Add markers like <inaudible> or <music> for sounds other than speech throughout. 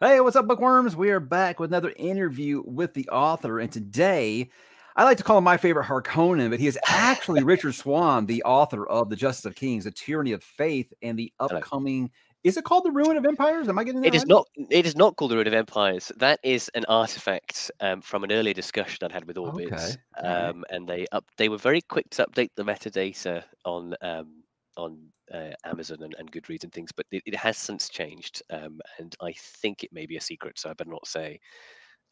Hey, what's up, bookworms? We are back with another interview with the author, and today I like to call him my favorite Harkonnen, but he is actually <laughs> Richard Swan, the author of The Justice of Kings, The Tyranny of Faith, and the upcoming. Is it called The Ruin of Empires? Am I getting that It is right? not. It is not called the Ruin of Empires. That is an artifact um, from an earlier discussion I'd had with Orbit, Okay, um, and they up. They were very quick to update the metadata on um, on uh, Amazon and, and Goodreads and things, but it, it has since changed, um, and I think it may be a secret, so I better not say.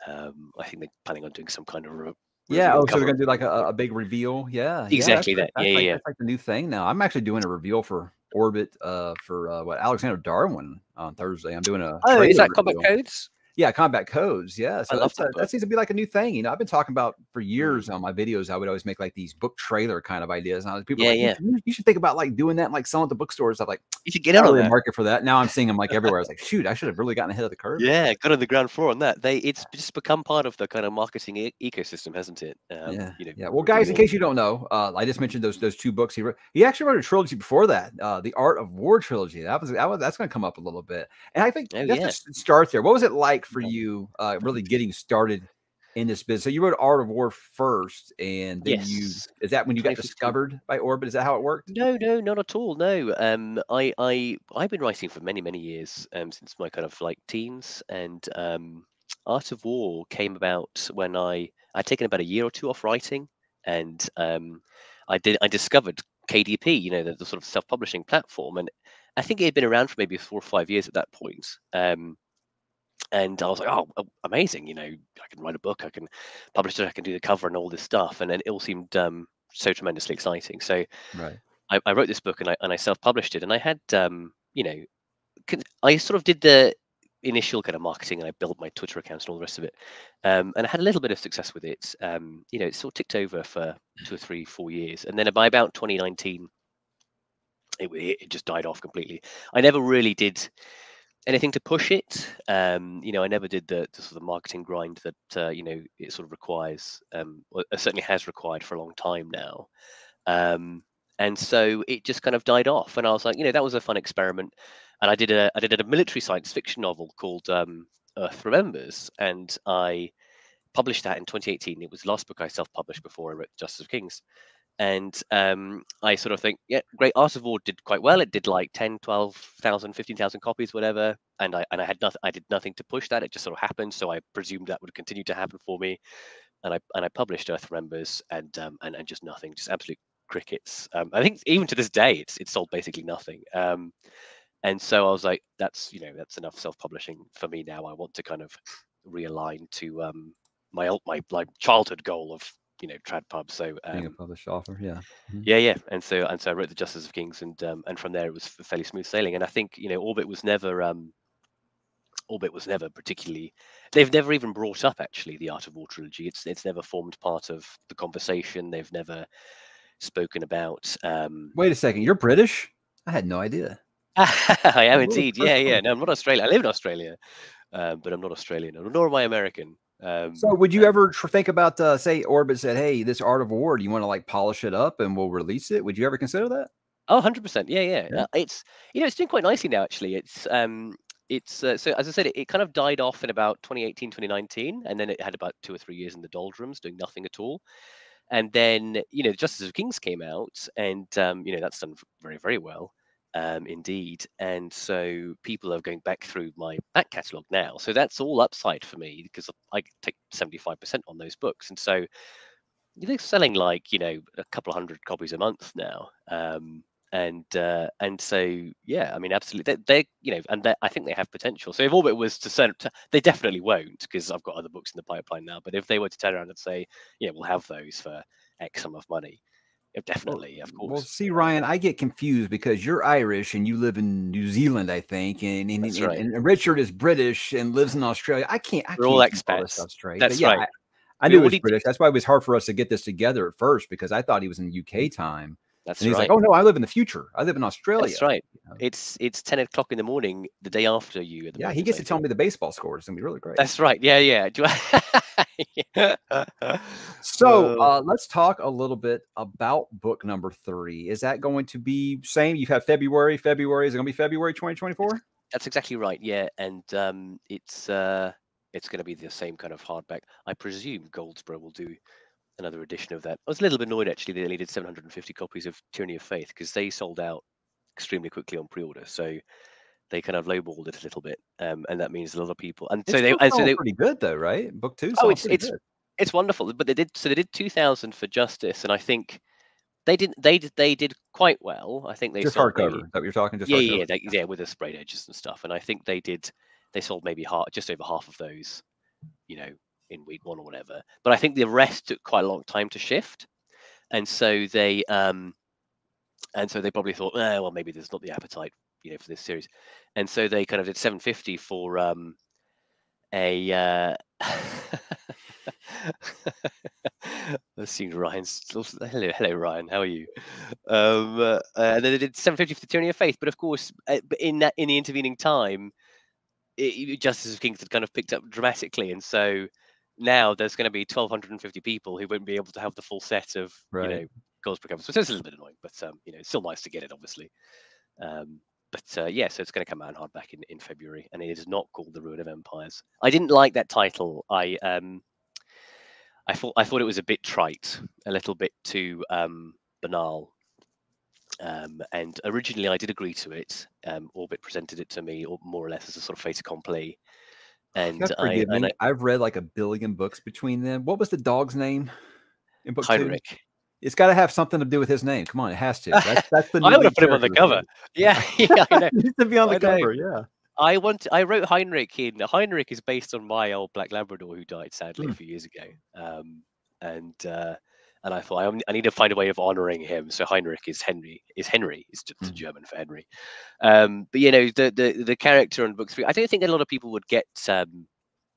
Um, I think they're planning on doing some kind of re- Yeah. Oh, so they're gonna do like a, a big reveal. Yeah. Yeah. Exactly like- that. Yeah, like, yeah, that's like the new thing now. I'm actually doing a reveal for Orbit uh, for uh, what Alexander Darwin on Thursday. I'm doing a. Oh, is that Combat reveal. Codes? Yeah, combat codes. Yeah, so love that's, that uh, that seems to be like a new thing. You know, I've been talking about for Mm. years on my videos. I would always make like these book trailer kind of ideas. And people Yeah, like, "You yeah. should- you, you should think about like doing that, and, like selling at the bookstores. I'm like, You should get out really a that. market for that. Now I'm seeing them like everywhere. I was like, shoot, I should have really gotten ahead of the curve. Yeah, got on the ground floor on that. They it's just become part of the kind of marketing e- ecosystem, hasn't it? Um, yeah, you know, yeah. Well, guys, in case you don't know, uh, I just mentioned those those two books he wrote. He actually wrote a trilogy before that, uh, the Art of War trilogy. That was that was that's going to come up a little bit. And I think Oh, yeah. start there. What was it like for you, uh, really getting started in this business? So you wrote Art of War first, and then you is that when you got discovered by Orbit? Is that how it worked? No, no, not at all. No, um, I, I, I've been writing for many, many years, um, since my kind of like teens, and um, Art of War came about when I I'd taken about a year or two off writing, and um, I did I discovered KDP, you know, the, the sort of self-publishing platform, and I think it had been around for maybe four or five years at that point. Um, and I was like, oh, amazing! You know, I can write a book, I can publish it, I can do the cover and all this stuff, and then it all seemed um, so tremendously exciting. So Right. I, I wrote this book and I and I self-published it, and I had um, you know, I sort of did the initial kind of marketing, and I built my Twitter accounts and all the rest of it, um, and I had a little bit of success with it. Um, you know, it sort of ticked over for two or three, four years, and then by about 2019, it, it just died off completely. I never really did anything to push it. Um, you know, I never did the, the sort of marketing grind that uh, you know it sort of requires. Um, or certainly has required for a long time now. Um, and so it just kind of died off. And I was like, you know, that was a fun experiment. And I did a I did a military science fiction novel called um, Earth Remembers, and I published that in 2018. It was the last book I self-published before I wrote Justice of Kings. And um, I sort of think, yeah, great. Art of War did quite well. It did like 10, 12,000, 15,000 copies, whatever. And I and I had nothing. I did nothing to push that. It just sort of happened. So I presumed that would continue to happen for me. And I and I published Earth Remembers, and um, and and just nothing, just absolute crickets. Um, I think even to this day, it's it's sold basically nothing. Um, and so I was like, that's you know that's enough self-publishing for me now. I want to kind of realign to um, my my like childhood goal of you know trad pub. So Being a um, published author. Yeah. Mhm. yeah, yeah, and so and so I wrote the Justice of Kings, and um, and from there it was fairly smooth sailing. And I think you know Orbit was never um, Orbit was never particularly. They've never even brought up actually the Art of War trilogy. It's it's never formed part of the conversation. They've never spoken about. Um, Wait a second. You're British? I had no idea. <laughs> I am indeed. Yeah, yeah. No, I'm not Australian. I live in Australia, um, but I'm not Australian, nor am I American. Um, So, would you um, ever tr- think about, uh, say, Orbit said, "Hey, this Art of War, do you want to like polish it up and we'll release it?" Would you ever consider that? Oh, 100%. Yeah, yeah. Yeah. Uh, it's you know, it's doing quite nicely now actually. It's um it's uh, so as I said it, it kind of died off in about 2018, 2019 and then it had about 2 or 3 years in the doldrums doing nothing at all. And then, you know, Justice of Kings came out and um you know, that's done very very well. Um indeed. And so people are going back through my back catalog now. So that's all upside for me because I take 75% on those books. And so they're selling like you know a couple of hundred copies a month now um and uh and so yeah i mean absolutely they, they you know and i think they have potential so if orbit was to send they definitely won't because i've got other books in the pipeline now but if they were to turn around and say yeah we'll have those for x sum of money definitely of course. Well, see, Ryan, I get confused because you're Irish and you live in New Zealand, I think, and and, right. and Richard is British and lives in Australia. I can't. I We're can't all expats. stuff straight. That's yeah, right. I, I knew he was British. That's why it was hard for us to get this together at first because I thought he was in UK mm. time, that's and he's right like, "Oh no, I live in the future. I live in Australia." that's right you know? it's it's 10 o'clock in the morning the day after you at the Yeah, he gets to tell me the baseball scores. It's gonna be really great. that's right yeah yeah <laughs> I- So Uh, uh, let's talk a little bit about book number three. Is that going to be same? You've had February. February is it going to be February 2024? That's exactly right. Yeah, and um, it's uh, it's going to be the same kind of hardback. I presume Goldsboro will do another edition of that. I was a little bit annoyed actually they only did 750 copies of Tyranny of Faith because they sold out extremely quickly on pre-order. So they kind of lowballed it a little bit, um, and that means a lot of people. And It's so they and so they pretty good though, right? Book two. Oh, it's- it's- good. it's wonderful. But they did so they did 2,000 for Justice, and I think they didn't they did they did quite well. I think they just sold hardcover. maybe- that you're talking? Just yeah, hardcover? yeah, they, yeah, with the sprayed edges and stuff. And I think they did. They sold maybe half, just over half of those, you know, in week one or whatever. But I think the rest took quite a long time to shift, and so they, um, and so they probably thought, eh, well, maybe there's not the appetite, you know, for this series, and so they kind of did 750 for um, a. Uh, <laughs> Let's see, Ryan's. Hello, hello, Ryan. How are you? Um, uh, and then they did 750 for the Tyranny of Faith, but of course, uh, in that in the intervening time, it, Justice of Kings had kind of picked up dramatically, and so now there's going to be 1,250 people who won't be able to have the full set of you know Right. Goldsboro covers, which is a little bit annoying, but um, you know, it's still nice to get it, obviously. Um, but uh, yeah, so it's going to come out in hardback in, in February, and it is not called The Ruin of Empires. I didn't like that title. I um, I thought I thought it was a bit trite, a little bit too um, banal. Um, and originally, I did agree to it. Um, Orbit presented it to me, or more or less, as a sort of fait accompli. And have I, and me. I I've read like a billion books between them. What was the dog's name in book two? Heinrich. It's got to have something to do with his name. Come on, it has to. That's, <laughs> that's the. I would have put him on the cover. <laughs> Yeah, <laughs> yeah, I know. He needs to be on the I know. cover. Yeah. I want. I wrote Heinrich in. Heinrich is based on my old black Labrador who died sadly Hmm. a few years ago. Um, and uh, and I thought I, I need to find a way of honoring him. So Heinrich is Henry. Is Henry? Is just Mhm. German for Henry. Um, but you know the the the character in book three. I don't think a lot of people would get um,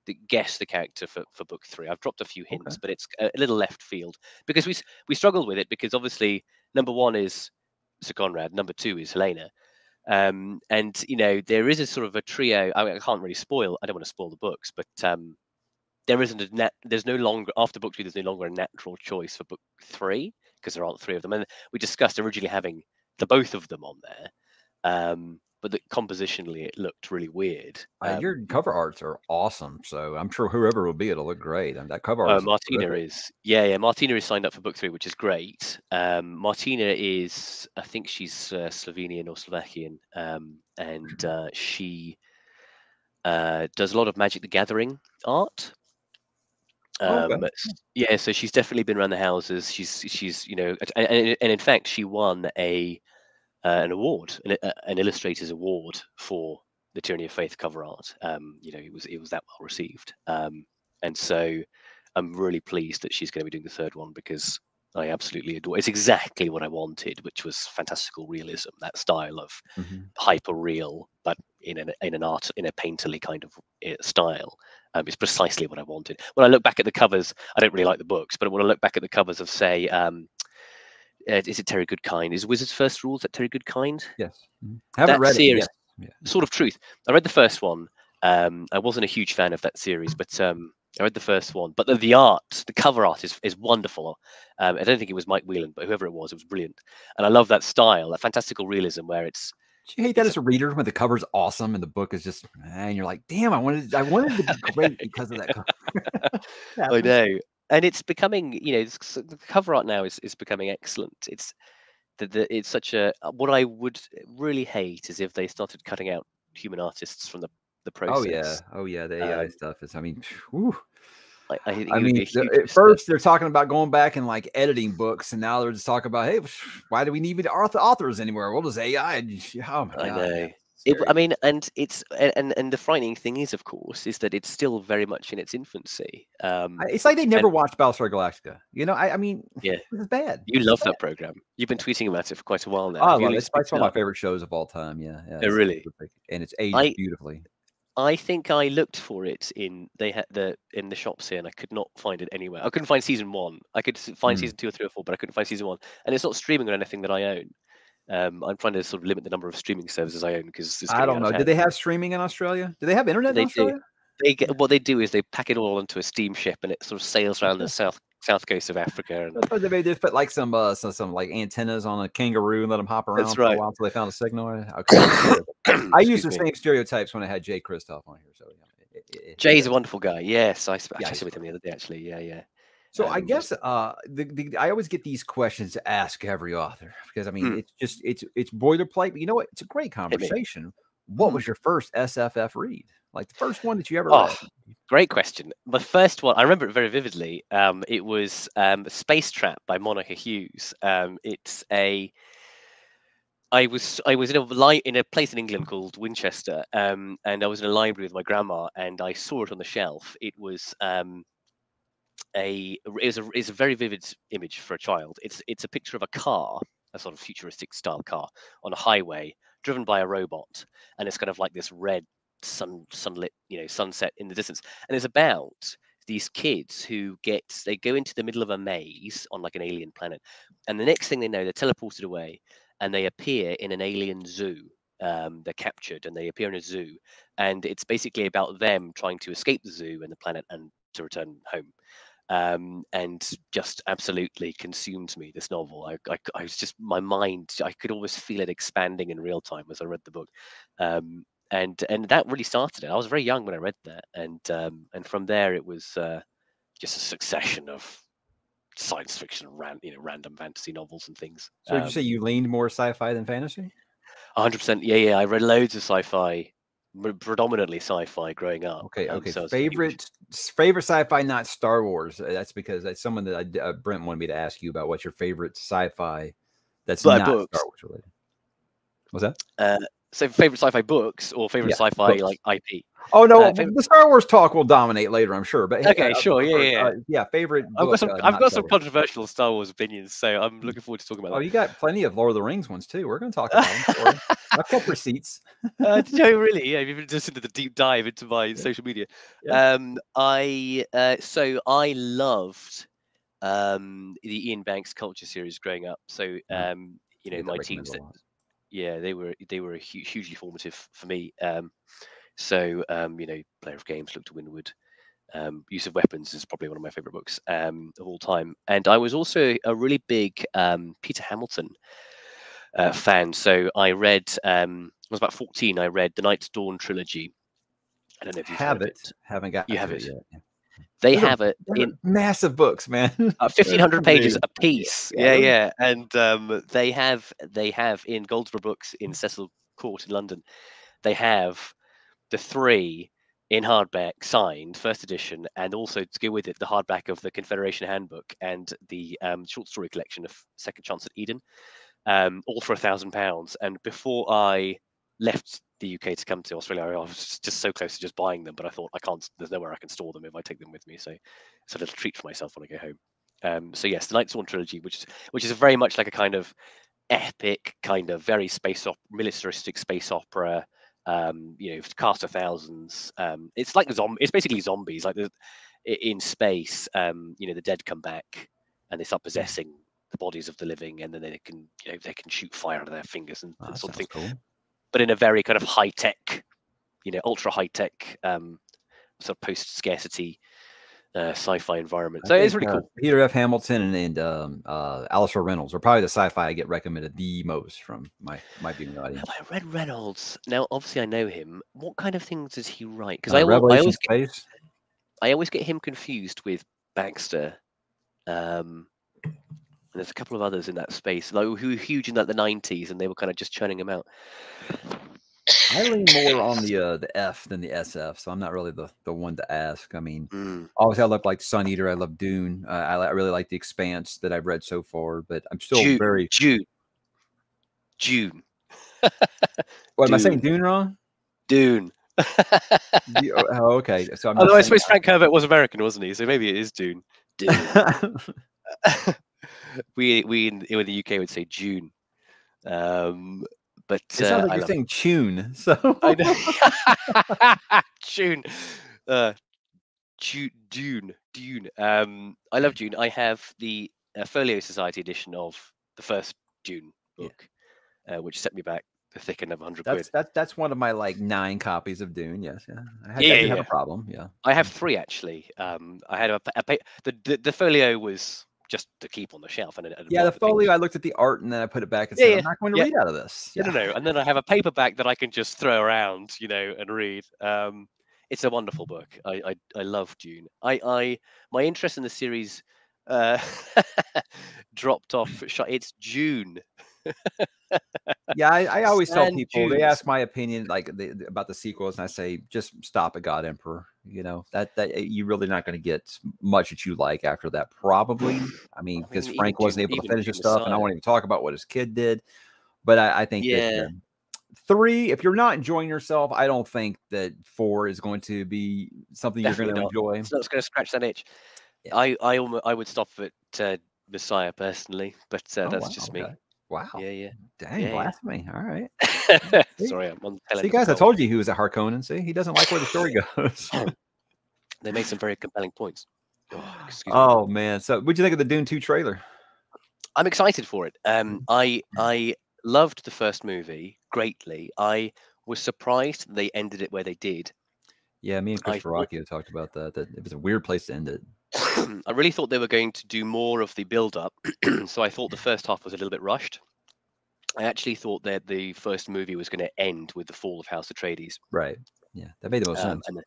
the, guess the character for, for book three. I've dropped a few hints, but it's a little left field because we we struggled with it because obviously number one is Sir Conrad, number two is Helena. Um, and you know there is a sort of a trio. I, mean, I can't really spoil. I don't want to spoil the books, but um, there isn't a net. There's no longer after book two. There's no longer a natural choice for book three because there aren't three of them. And we discussed originally having the both of them on there, um, but the, compositionally it looked really weird. Uh, Um, your cover arts are awesome. So I'm sure whoever will be, it'll look great. And that cover art. Uh, Martina terrific. is, yeah, yeah. Martina is signed up for book three, which is great. Um, Martina is, I think she's uh, Slovenian or Slovakian, um, and uh, she uh, does a lot of Magic the Gathering art. Oh. Um, yeah, so she's definitely been around the houses. She's, she's, you know, and, and, and in fact, she won a uh, an award, an, uh, an illustrator's award for the Tyranny of Faith cover art. Um, you know, it was it was that well received, um, and so I'm really pleased that she's going to be doing the third one because I absolutely adore. It's exactly what I wanted, which was fantastical realism, that style of Mhm. hyper real, but in an in an art in a painterly kind of uh, style. Um, it's precisely what I wanted. When I look back at the covers, I don't really like the books, but when I look back at the covers of say. Um, uh, is it Terry Goodkind? Is Wizard's First Rules that Terry Goodkind? Yes. Mhm. Haven't That read series- it. Yeah. Sword of Truth. I read the first one. Um, I wasn't a huge fan of that series, but um, I read the first one. But the, the art, the cover art is, is wonderful. Um, I don't think it was Mike Whelan, but whoever it was, it was brilliant. And I love that style, that fantastical realism where it's you hate that as a reader when the cover's awesome and the book is just, eh, and you're like, damn, I wanted, I wanted to be great because of that. cover." <laughs> I know, and it's becoming, you know, the cover art now is, is becoming excellent. It's the, the it's such a what I would really hate is if they started cutting out human artists from the the process. Oh yeah, oh yeah, the AI Um, stuff is. I mean, whew. I, I, I mean, the- at first they're talking about going back and like editing books, and now they're just talking about, hey, why do we need author authors anymore? What is AI? Oh my I god, know. It, I mean, and it's and and the frightening thing is, of course, is that it's still very much in its infancy. Um, it's like they never and- watched Battlestar Galactica. You know, I, I mean, Yeah. it's bad. you love that program. You've been tweeting about it for quite a while now. Oh, I love it. It's, it's one of my favorite shows of all time. Yeah, yeah Oh, it's really? terrific. and it's aged I- beautifully. I think I looked for it in they had the in the shops here, and I could not find it anywhere. I couldn't find season one. I could find Mm. season two or three or four, but I couldn't find season one. And it's not streaming on anything that I own. Um, I'm trying to sort of limit the number of streaming services I own because I don't know. Did they have streaming in Australia? Do they have internet They in do. Australia? they get what they do is they pack it all onto a steamship and it sort of sails around the south south coast of Africa. And I they maybe just put like some uh some, some like antennas on a kangaroo and let them hop around That's for a right. while until they found a signal. Okay. <coughs> <coughs> I used the me. same stereotypes when I had Jay Kristoff on here. So yeah. it- it- it- Jay's a wonderful guy. Yes, I sp- I Yeah, chatted he's with him the other day actually. Yeah, yeah. So I Um, guess uh the, the I always get these questions to ask every author because I mean Hmm. it's just it's it's boilerplate, but you know what? It's a great conversation. What was your first SFF read? Like the first one that you ever Oh, read? Great question. My first one, I remember it very vividly. Um, it was um, Space Trap by Monica Hughes. Um, it's a I was I was in a li- in a place in England called Winchester, um, and I was in a library with my grandma, and I saw it on the shelf. It was um, a it was a it's a very vivid image for a child. It's it's a picture of a car, a sort of futuristic style car on a highway, driven by a robot, and it's kind of like this red sun sunlit you know sunset in the distance, and it's about these kids who get they go into the middle of a maze on like an alien planet, and the next thing they know they're teleported away, and they appear in an alien zoo. Um, they're captured and they appear in a zoo, and it's basically about them trying to escape the zoo and the planet and to return home um, and just absolutely consumed me. This novel, I, I, I was just my mind. I could almost feel it expanding in real time as I read the book, um, and and that really started it. I was very young when I read that, and um, and from there it was uh, just a succession of science fiction, ran, you know, random fantasy novels and things. So Um, you say you leaned more sci-fi than fantasy? 100%. Yeah, yeah. I read loads of sci-fi, predominantly sci-fi growing up. Okay, um, okay. so a huge- favorite favorite sci-fi, not Star Wars. Uh, That's because that's someone that I uh, Brent wanted me to ask you about. What's your favorite sci-fi that's By not books. Star Wars related? What's that? Uh, so favorite sci-fi books or favorite Yeah, sci-fi books. like IP? Oh no, Uh, the Star Wars talk will dominate later, I'm sure. But Okay, uh, sure, yeah, for- yeah, uh, yeah. Favorite. I've book, got some. uh, I've got some controversial Star Wars opinions, so I'm looking forward to talking about Oh, that. you got plenty of Lord of the Rings ones too. We're going to talk about them. <laughs> I've kept receipts. uh, <laughs> no, really, yeah. If you've just into the deep dive into my social media, Yeah. um, I uh, so I loved um the Iain Banks culture series growing up. So Mhm. um, you know, my teens. Yeah, they were they were hu- hugely formative for me. Um, so um, you know, Player of Games, Look to Windward, um, Use of Weapons is probably one of my favorite books um, of all time. And I was also a really big um, Peter Hamilton uh, fan. So I read, um, I was about fourteen. I read the Night's Dawn trilogy. I don't know if you've Have of it. Haven't got You have it it. yet. They Those are- have it in massive books, man. <laughs> uh, fifteen hundred pages a piece. Yeah, Yeah, yeah, and um, they have they have in Goldsboro Books in Cecil Court in London, they have the three in hardback signed first edition, and also to go with it the hardback of the Confederation Handbook and the um, short story collection of Second Chance at Eden, um, all for a thousand pounds. And before I left the UK to come to Australia, I was just so close to just buying them, but I thought I can't. There's nowhere I can store them if I take them with me, so it's a little treat for myself when I go home. Um, so yes, the Night's Dawn trilogy, which is which is very much like a kind of epic, kind of very space op- militaristic space opera. Um, you know, cast of thousands. Um, it's like zom- It's basically zombies. Like the, in space, um, you know, the dead come back and they start possessing the bodies of the living, and then they can, you know, they can shoot fire out of their fingers and Oh, that that sort of thing. cool. But in a very kind of high tech, you know, ultra high tech, um, sort of post scarcity uh, sci-fi environment. So it's really uh, cool. Peter F. Hamilton and, and um, uh, Alastair Reynolds are probably the sci-fi I get recommended the most from my my viewing audience. Have I read Reynolds? Now, obviously, I know him. What kind of things does he write? Because Uh, I, I always get, I always get him confused with Baxter. Um, and there's a couple of others in that space, like who were huge in like the '90s, and they were kind of just churning them out. I lean more on the uh, the F than the SF, so I'm not really the the one to ask. I mean, Mm. obviously, I love like Sun Eater. I love Dune. Uh, I, I really like the Expanse that I've read so far, but I'm still June, very. June, June, <laughs> What am I saying? Dune. Dune wrong? Dune. <laughs> Oh, oh, okay. So I'm Although I suppose Frank Herbert was American, wasn't he? So maybe it is Dune. Dune. <laughs> we we in, in the UK would say June. Um, but it sounds uh, like I you're saying tune. <laughs> So I know. <laughs> June. Uh, Ju- Dune. Dune. Um, I love Dune. I have the uh, Folio Society edition of the first Dune Yeah. book, uh, which set me back the thick end of 100 That's quid. that, that's one of my like nine copies of Dune. Yes, yeah. I, had, Yeah, yeah, have yeah. a problem. Yeah. I have three actually. Um, I had a, a the, the the folio was just to keep on the shelf, and, Yeah, the things- folio. I looked at the art and then I put it back and Yeah, said, yeah, "I'm not going to yeah. read out of this." No, no, no. And then I have a paperback that I can just throw around, you know, and read. Um, it's a wonderful book. I, I, I love Dune. I, I, my interest in the series uh, <laughs> dropped off. It's June. Yeah, I, I always tell Sand people they ask my opinion like they, about the sequels, and I say just stop at God Emperor. You know that that eh, you're really not going to get much that you like after that. Probably, <sighs> I mean, because mean, Frank wasn't able to finish his stuff, and I won't even talk about what his kid did. But I, I think that Yeah. um, three, if you're not enjoying yourself, I don't think that four is going to be something you're going to Definitely enjoy. It's not going to scratch that itch. Yeah. I, I, I would stop at uh, Messiah personally, but uh, Oh, that's wow, just okay. Wow, Yeah, Yeah, dang, yeah, yeah. blasphemy! All right. <laughs> yeah. Sorry, I'm on the See, guys, I told you he was a Harkonnen. See, he doesn't like where the story goes. <laughs> <laughs> They made some very compelling points. Oh, oh man! So, what'd you think of the Dune Two trailer? I'm excited for it. Um, I I loved the first movie greatly. I was surprised they ended it where they did. Yeah, me and I Christopher thought- Rocky have talked about that. That it was a weird place to end it. <coughs> I really thought they were going to do more of the build up, <coughs> so I thought the first half was a little bit rushed. I actually thought that the first movie was going to end with the fall of House Atreides, Right. Yeah, that made the most um, sense. and, then,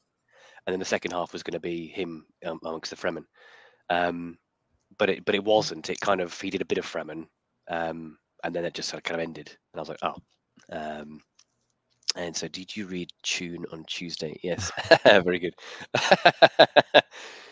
and then the second half was going to be him um, amongst the Fremen. Um, but it but it wasn't. It kind of he did a bit of Fremen, um, and then it just kind of ended. And I was like, oh. Um, and so, did you read Tune on Tuesday? Yes, <laughs> <laughs> very good. <laughs>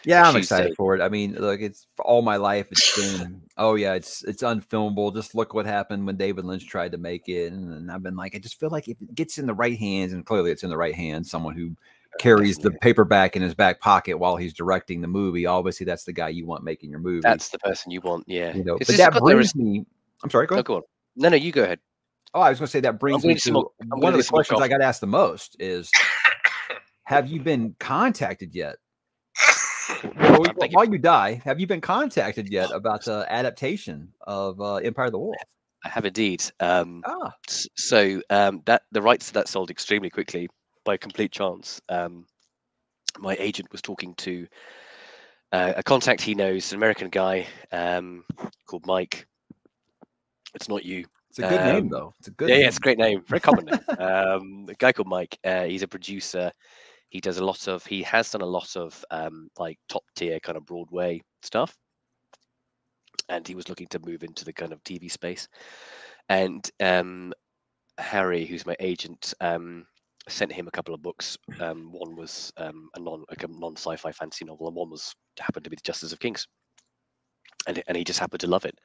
Yeah, I'm excited for it. I mean, look, it's all my life. It's been, oh yeah, it's it's unfilmable. Just look what happened when David Lynch tried to make it, and, and I've been like, I just feel like if it gets in the right hands, and clearly it's in the right hands, someone who uh, carries the paperback in his back pocket while he's directing the movie. Obviously, that's the guy you want making your movie. That's the person you want. Yeah. you know, but that brings me. I'm sorry. Go ahead. go on. No, no, you go ahead. Oh, I was going to say that brings me to to some more- I'm going one of the questions I got asked the most is, <laughs> have you been contacted yet? <laughs> Well, while you die, have you been contacted yet about the adaptation of uh, Empire of the Wolf? I have indeed. Um, Ah, so um, that the rights to that sold extremely quickly by complete chance. Um, my agent was talking to uh, a contact he knows, an American guy um, called Mike. It's not you. It's a good name Um, though. It's a good. yeah, name. yeah, it's a great name, very common name. <laughs> Um, a guy called Mike. Uh, he's a producer. He does a lot of. He has done a lot of um, like top tier kind of Broadway stuff, and he was looking to move into the kind of TV space. And um, Harry, who's my agent, um, sent him a couple of books. Um, one was um, a non like a non sci-fi fantasy novel, and one was happened to be the Justice of Kings. And, and he just happened to love it,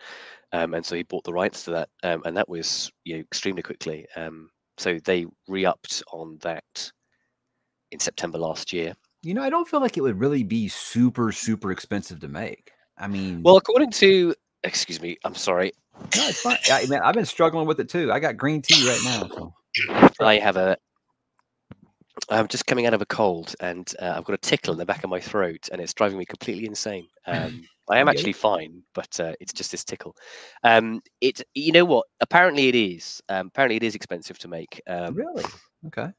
um, and so he bought the rights to that, um, and that was you know extremely quickly. Um, so they re-upped on that in September last year. You know, I don't feel like it would really be super super expensive to make. I mean, Well, according to excuse me, I'm sorry, no, it's fine. I mean, I've been struggling with it too. I got green tea right now. So. I have a. I'm just coming out of a cold, and uh, I've got a tickle in the back of my throat, and it's driving me completely insane. <laughs> Um, I am I get it. actually fine, but uh, it's just this tickle. Um, it, you know what? Apparently, it is. Um, apparently, it is expensive to make. Um, Really? Okay.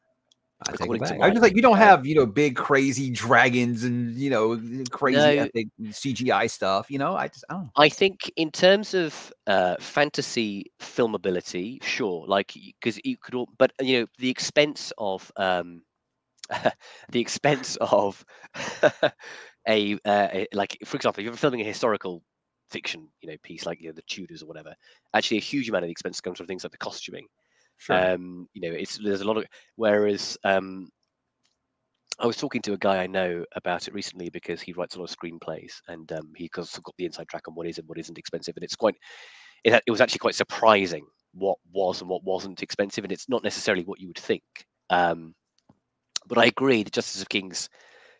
I take it According to back. I was just like, you don't uh, have, you know, big crazy dragons and you know, crazy No. CGI stuff. You know, I just, I don't know. I think in terms of uh, fantasy filmability, sure, like because you could, all, but you know, the expense of um, <laughs> the expense of <laughs> a, uh, a like, for example, if you're filming a historical fiction, you know, piece like you know, the Tudors or whatever, actually a huge amount of the expense comes from things like the costuming. Sure. Um, you know, it's there's a lot of whereas um, I was talking to a guy I know about it recently because he writes a lot of screenplays and um, he got the inside track on what is and what isn't expensive, and it's quite it, it was actually quite surprising what was and what wasn't expensive, and it's not necessarily what you would think. Um, but I agree, the Justice of Kings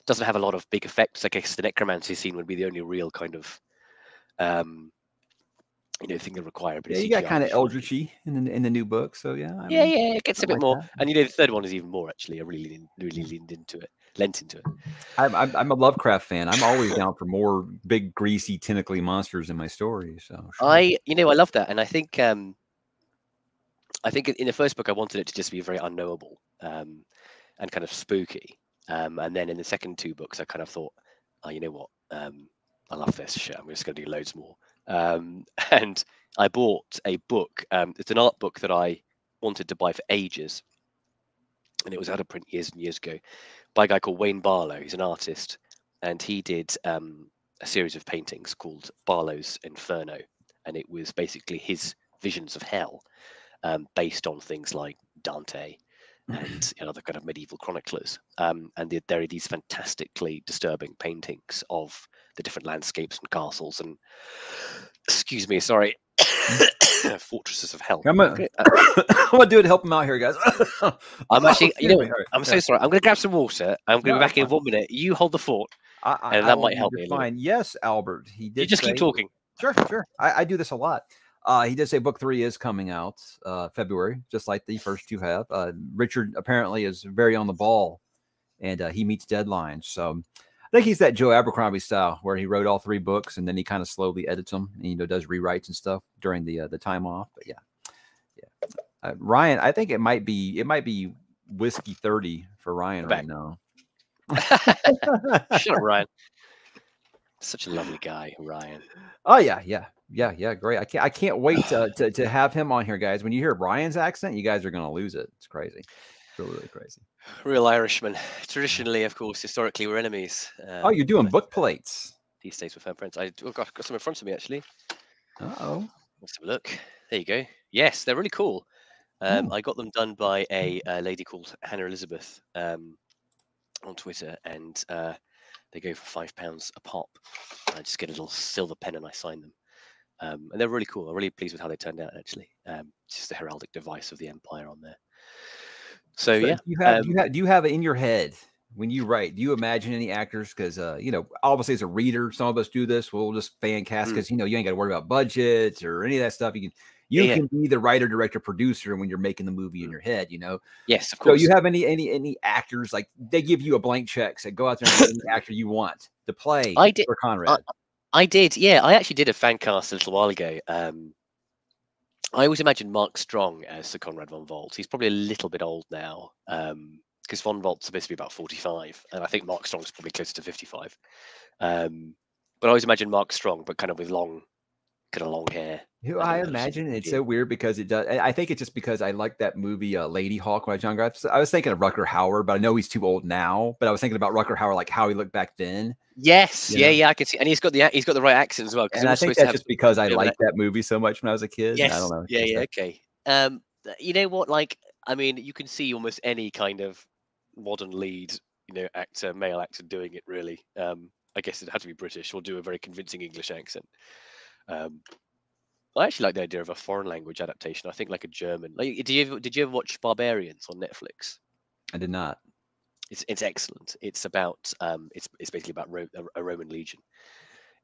doesn't have a lot of big effects. I guess the necromancy scene would be the only real kind of um, you know thing they require. But yeah, you got kind of eldritchy in the in the new book, so yeah. I yeah, mean, yeah, it gets a bit like more. that. And you know, the third one is even more. Actually, I really, leaned, really leaned into it, lent into it. I'm, I'm I'm a Lovecraft fan. I'm always down for more big, greasy, tentacly monsters in my stories. So sure. I, you know, I love that, and I think, um, I think in the first book I wanted it to just be very unknowable um, and kind of spooky. Um, and then in the second two books, I kind of thought, oh, you know what? Um, I love this shit. I'm just going to do loads more. Um, <laughs> and I bought a book. Um, it's an art book that I wanted to buy for ages, and it was out of print years and years ago by a guy called Wayne Barlowe. He's an artist, and he did um, a series of paintings called Barlowe's Inferno, and it was basically his visions of hell, um, based on things like Dante and you know, other kind of medieval chroniclers. Um, and there are these fantastically disturbing paintings of the different landscapes and castles and, excuse me, sorry, <coughs> fortresses of hell. I'm gonna, okay. uh, <coughs> I'm gonna do it to help him out here, guys. <laughs> I'm actually, <laughs> you know, I'm so sorry. I'm gonna grab some water. I'm gonna no, be back in one minute. You hold the fort, I, I, and that might help me. Fine. Yes, Albert. He did. You just keep talking. Sure, sure. I, I do this a lot. Uh, he did say book three is coming out uh, February, just like the first two have. Uh, Richard apparently is very on the ball, and uh, he meets deadlines. So I think he's that Joe Abercrombie style, where he wrote all three books and then he kind of slowly edits them, and you know does rewrites and stuff during the uh, the time off. But yeah, yeah. Uh, Ryan, I think it might be it might be whiskey thirty for Ryan right now. <laughs> Shut up, Ryan. Such a lovely guy, Ryan. Oh yeah, yeah. Yeah, yeah, great. I can't I can't wait to, to, to have him on here, guys. When you hear Brian's accent, you guys are gonna lose it. It's crazy. It's really, really crazy. <sighs> Real Irishman. Traditionally, of course, historically, we're enemies. Um, oh, you're doing book plates. These days with friends. I oh, got, got some in front of me actually. oh. Let's have a look. There you go. Yes, they're really cool. Um, I got them done by a, a lady called Hannah Elizabeth um, on Twitter, and uh, they go for five pounds a pop. I just get a little silver pen and I sign them. Um, and they're really cool. I'm really pleased with how they turned out. Actually, um, just the heraldic device of the empire on there. So, so yeah, you have, um, you have, do you have it in your head when you write? Do you imagine any actors? Because uh, you know, obviously as a reader, some of us do this. We'll just fan cast because mm. you know you ain't got to worry about budgets or any of that stuff. You can you yeah. can be the writer, director, producer when you're making the movie in mm. your head. You know. Yes, of course. So you have any any any actors like they give you a blank check, say go out there and any <laughs> actor you want to play I did, for Conrad. I did, yeah. I actually did a fan cast a little while ago. Um, I always imagined Mark Strong as Sir Conrad von Volt. He's probably a little bit old now because um, von Volt's supposed to be about 45, and I think Mark Strong's probably closer to 55. Um, but I always imagine Mark Strong, but kind of with long, of long hair. Who I, imagine it's so weird because it does. I think it's just because I like that movie uh, Ladyhawke when I was younger. I was thinking of Rutger Hauer, but I know he's too old now. But I was thinking about Rutger Hauer, like how he looked back then. Yes, yeah, know? yeah, I can see, and he's got the he's got the right accent as well. And I think that's just because I liked that movie so much when I was a kid. Yes, I don't know. Yeah, yeah, okay. Um, you know what? Like, I mean, you can see almost any kind of modern lead, you know, actor, male actor doing it. Really, um, I guess it had to be British or do a very convincing English accent. Um, I actually like the idea of a foreign language adaptation. I think like a German. Like, did you ever, did you ever watch Barbarians on Netflix? I did not. It's it's excellent. It's about um, it's it's basically about Ro- a, Roman legion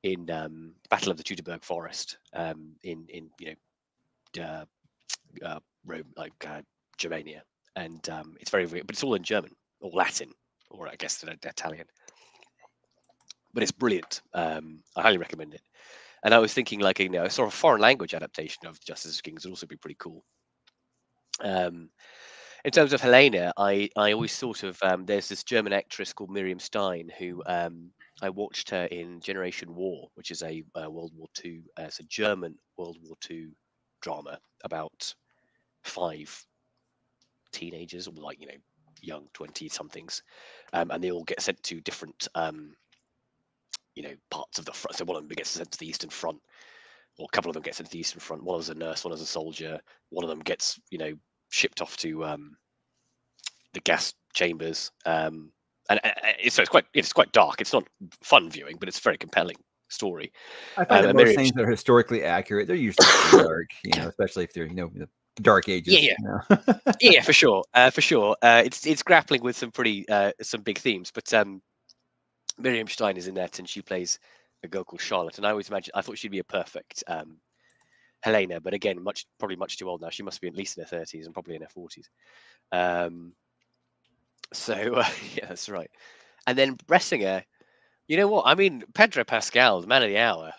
in um, Battle of the Teutoburg Forest um, in in you know uh, uh, Rome like uh, Germania, and um, it's very, very but it's all in German or Latin or I guess Italian. But it's brilliant. Um, I highly recommend it. And I was thinking like you know a sort of foreign language adaptation of Justice of Kings would also be pretty cool. Um, in terms of Helena, I I always thought of um, there's this German actress called Miriam Stein who um, I watched her in Generation War, which is a uh, World War II, uh, it's a German World War II drama about five teenagers, or like you know young twenty somethings, um, and they all get sent to different um, you know parts of the front. So one of them gets sent to the Eastern Front, or a couple of them get sent to the Eastern Front. One as a nurse, one as a soldier. One of them gets you know shipped off to um, the gas chambers. Um, and it's, so it's quite it's quite dark. It's not fun viewing, but it's a very compelling story. I find uh, that most things are historically accurate. They're usually <coughs> dark, you know, especially if they're you know the dark ages. Yeah, yeah, you know? yeah, for sure, uh, for sure. Uh, it's it's grappling with some pretty uh, some big themes, but um, Miriam Stein is in that, and she plays a girl called Charlotte. And I always imagine I thought she'd be a perfect um, Helena, but again, much probably much too old now. She must be at least in her thirties and probably in her forties. Um, so uh, <laughs> yeah, that's right. And then Bressinger, you know what? I mean, Pedro Pascal, the man of the hour.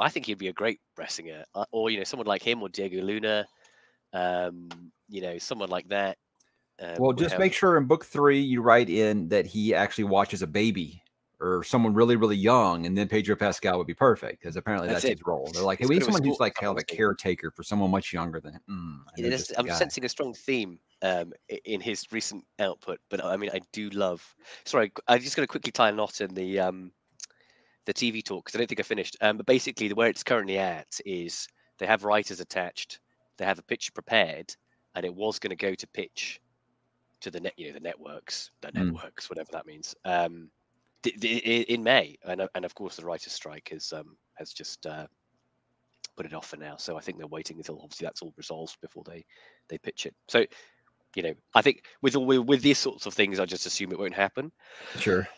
I think he'd be a great Bressinger, uh, or you know, someone like him or Diego Luna. Um, you know, someone like that. Uh, well, just make sure in book three you write in that he actually watches a baby or someone really, really young, and then Pedro Pascal would be perfect because apparently that's, that's his role. They're like, hey, we need someone who's like kind of a caretaker for someone much younger than him. Mm, I'm guy. sensing a strong theme um, in his recent output, but I mean, I do love. Sorry, I'm just going to quickly tie a knot in the um, the TV talk because I don't think I finished. Um, but basically, the where it's currently at is they have writers attached, they have a pitch prepared, and it was going to go to pitch to the net, you know, the networks, the mm. networks, whatever that means. Um, in May, and uh, and of course the writers' strike has um, has just uh, put it off for now. So I think they're waiting until obviously that's all resolved before they they pitch it. So you know, I think with all with these sorts of things, I just assume it won't happen. Sure.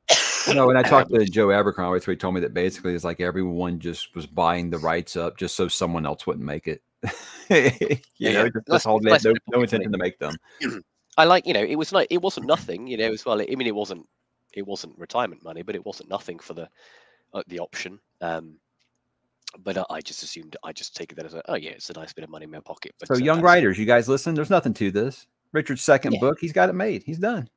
<laughs> no, when I talked to Joe Abercrombie, he told me that basically it's like everyone just was buying the rights up just so someone else wouldn't make it. <laughs> you yeah, know, just, just holding it, no, no intention to make them. <clears throat> I like, you know, it was like it wasn't nothing, you know, as well. I mean, it wasn't it wasn't retirement money, but it wasn't nothing for the uh, the option. Um, but uh, I just assumed I just take it that as a oh yeah, it's a nice bit of money in my pocket. But so, young writers, you guys listen. There's nothing to this. Richard's second yeah. book, he's got it made. He's done.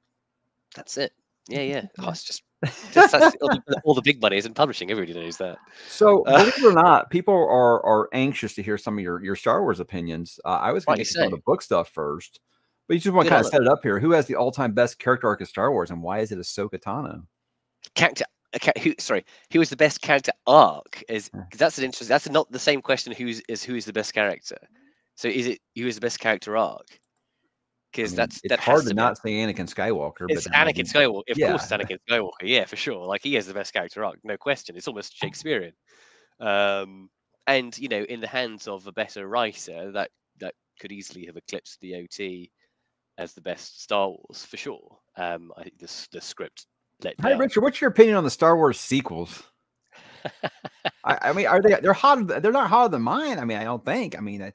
That's it. Yeah, yeah. <laughs> Oh, it's just, just all, the, all, the, big money is in publishing. Everybody knows that. So, uh, believe it or not, <laughs> people are are anxious to hear some of your your Star Wars opinions. Uh, I was going to get some of the book stuff first. But you just want to kind of set it up here. Who has the all-time best character arc of Star Wars, and why is it Ahsoka Tano? Character, who? Sorry, who is the best character arc? Is because that's an interesting. That's not the same question. Who's is who is the best character? So is it who is the best character arc? Because I mean, that's it's that hard to not say Anakin Skywalker. It's Anakin Skywalker. Of yeah. course, Anakin Skywalker. Yeah, for sure. Like he has the best character arc, no question. It's almost Shakespearean. Um, and you know, in the hands of a better writer, that that could easily have eclipsed the OT as the best Star Wars for sure. Um, I think this the script. Let Hi, Richard. What's your opinion on the Star Wars sequels? I, I, mean, are they? They're hot. They're not hotter than mine. I mean, I don't think. I mean, I,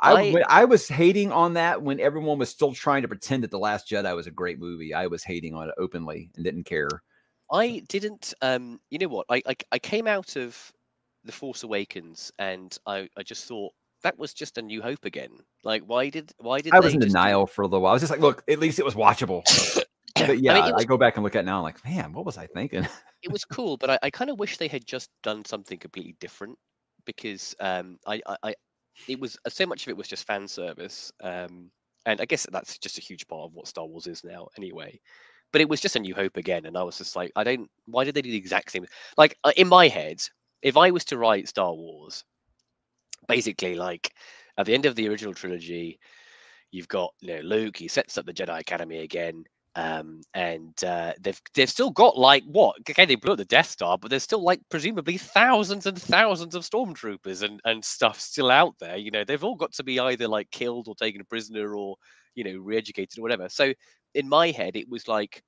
I, I, was hating on that when everyone was still trying to pretend that the Last Jedi was a great movie. I was hating on it openly and didn't care. I didn't. Um, you know what? I, I I came out of the Force Awakens and I I just thought that was just a New Hope again. Like, why did why did I was in denial do... for a little while? I was just like, look, at least it was watchable. <coughs> but yeah, I, mean, was... I, go back and look at it now. I'm like, man, what was I thinking? it was cool, but I, I kind of wish they had just done something completely different because um, I, I, I, it was so much of it was just fan service, um, and I guess that's just a huge part of what Star Wars is now, anyway. But it was just a New Hope again, and I was just like, I don't. Why did they do the exact same? Like uh, in my head, if I was to write Star Wars, basically like at the end of the original trilogy, you've got you know Luke. He sets up the Jedi Academy again, um, and uh, they've they've still got like what? Okay, they blew up the Death Star, but there's still like presumably thousands and thousands of stormtroopers and and stuff still out there. You know, they've all got to be either like killed or taken prisoner or you know re-educated or whatever. So in my head, it was like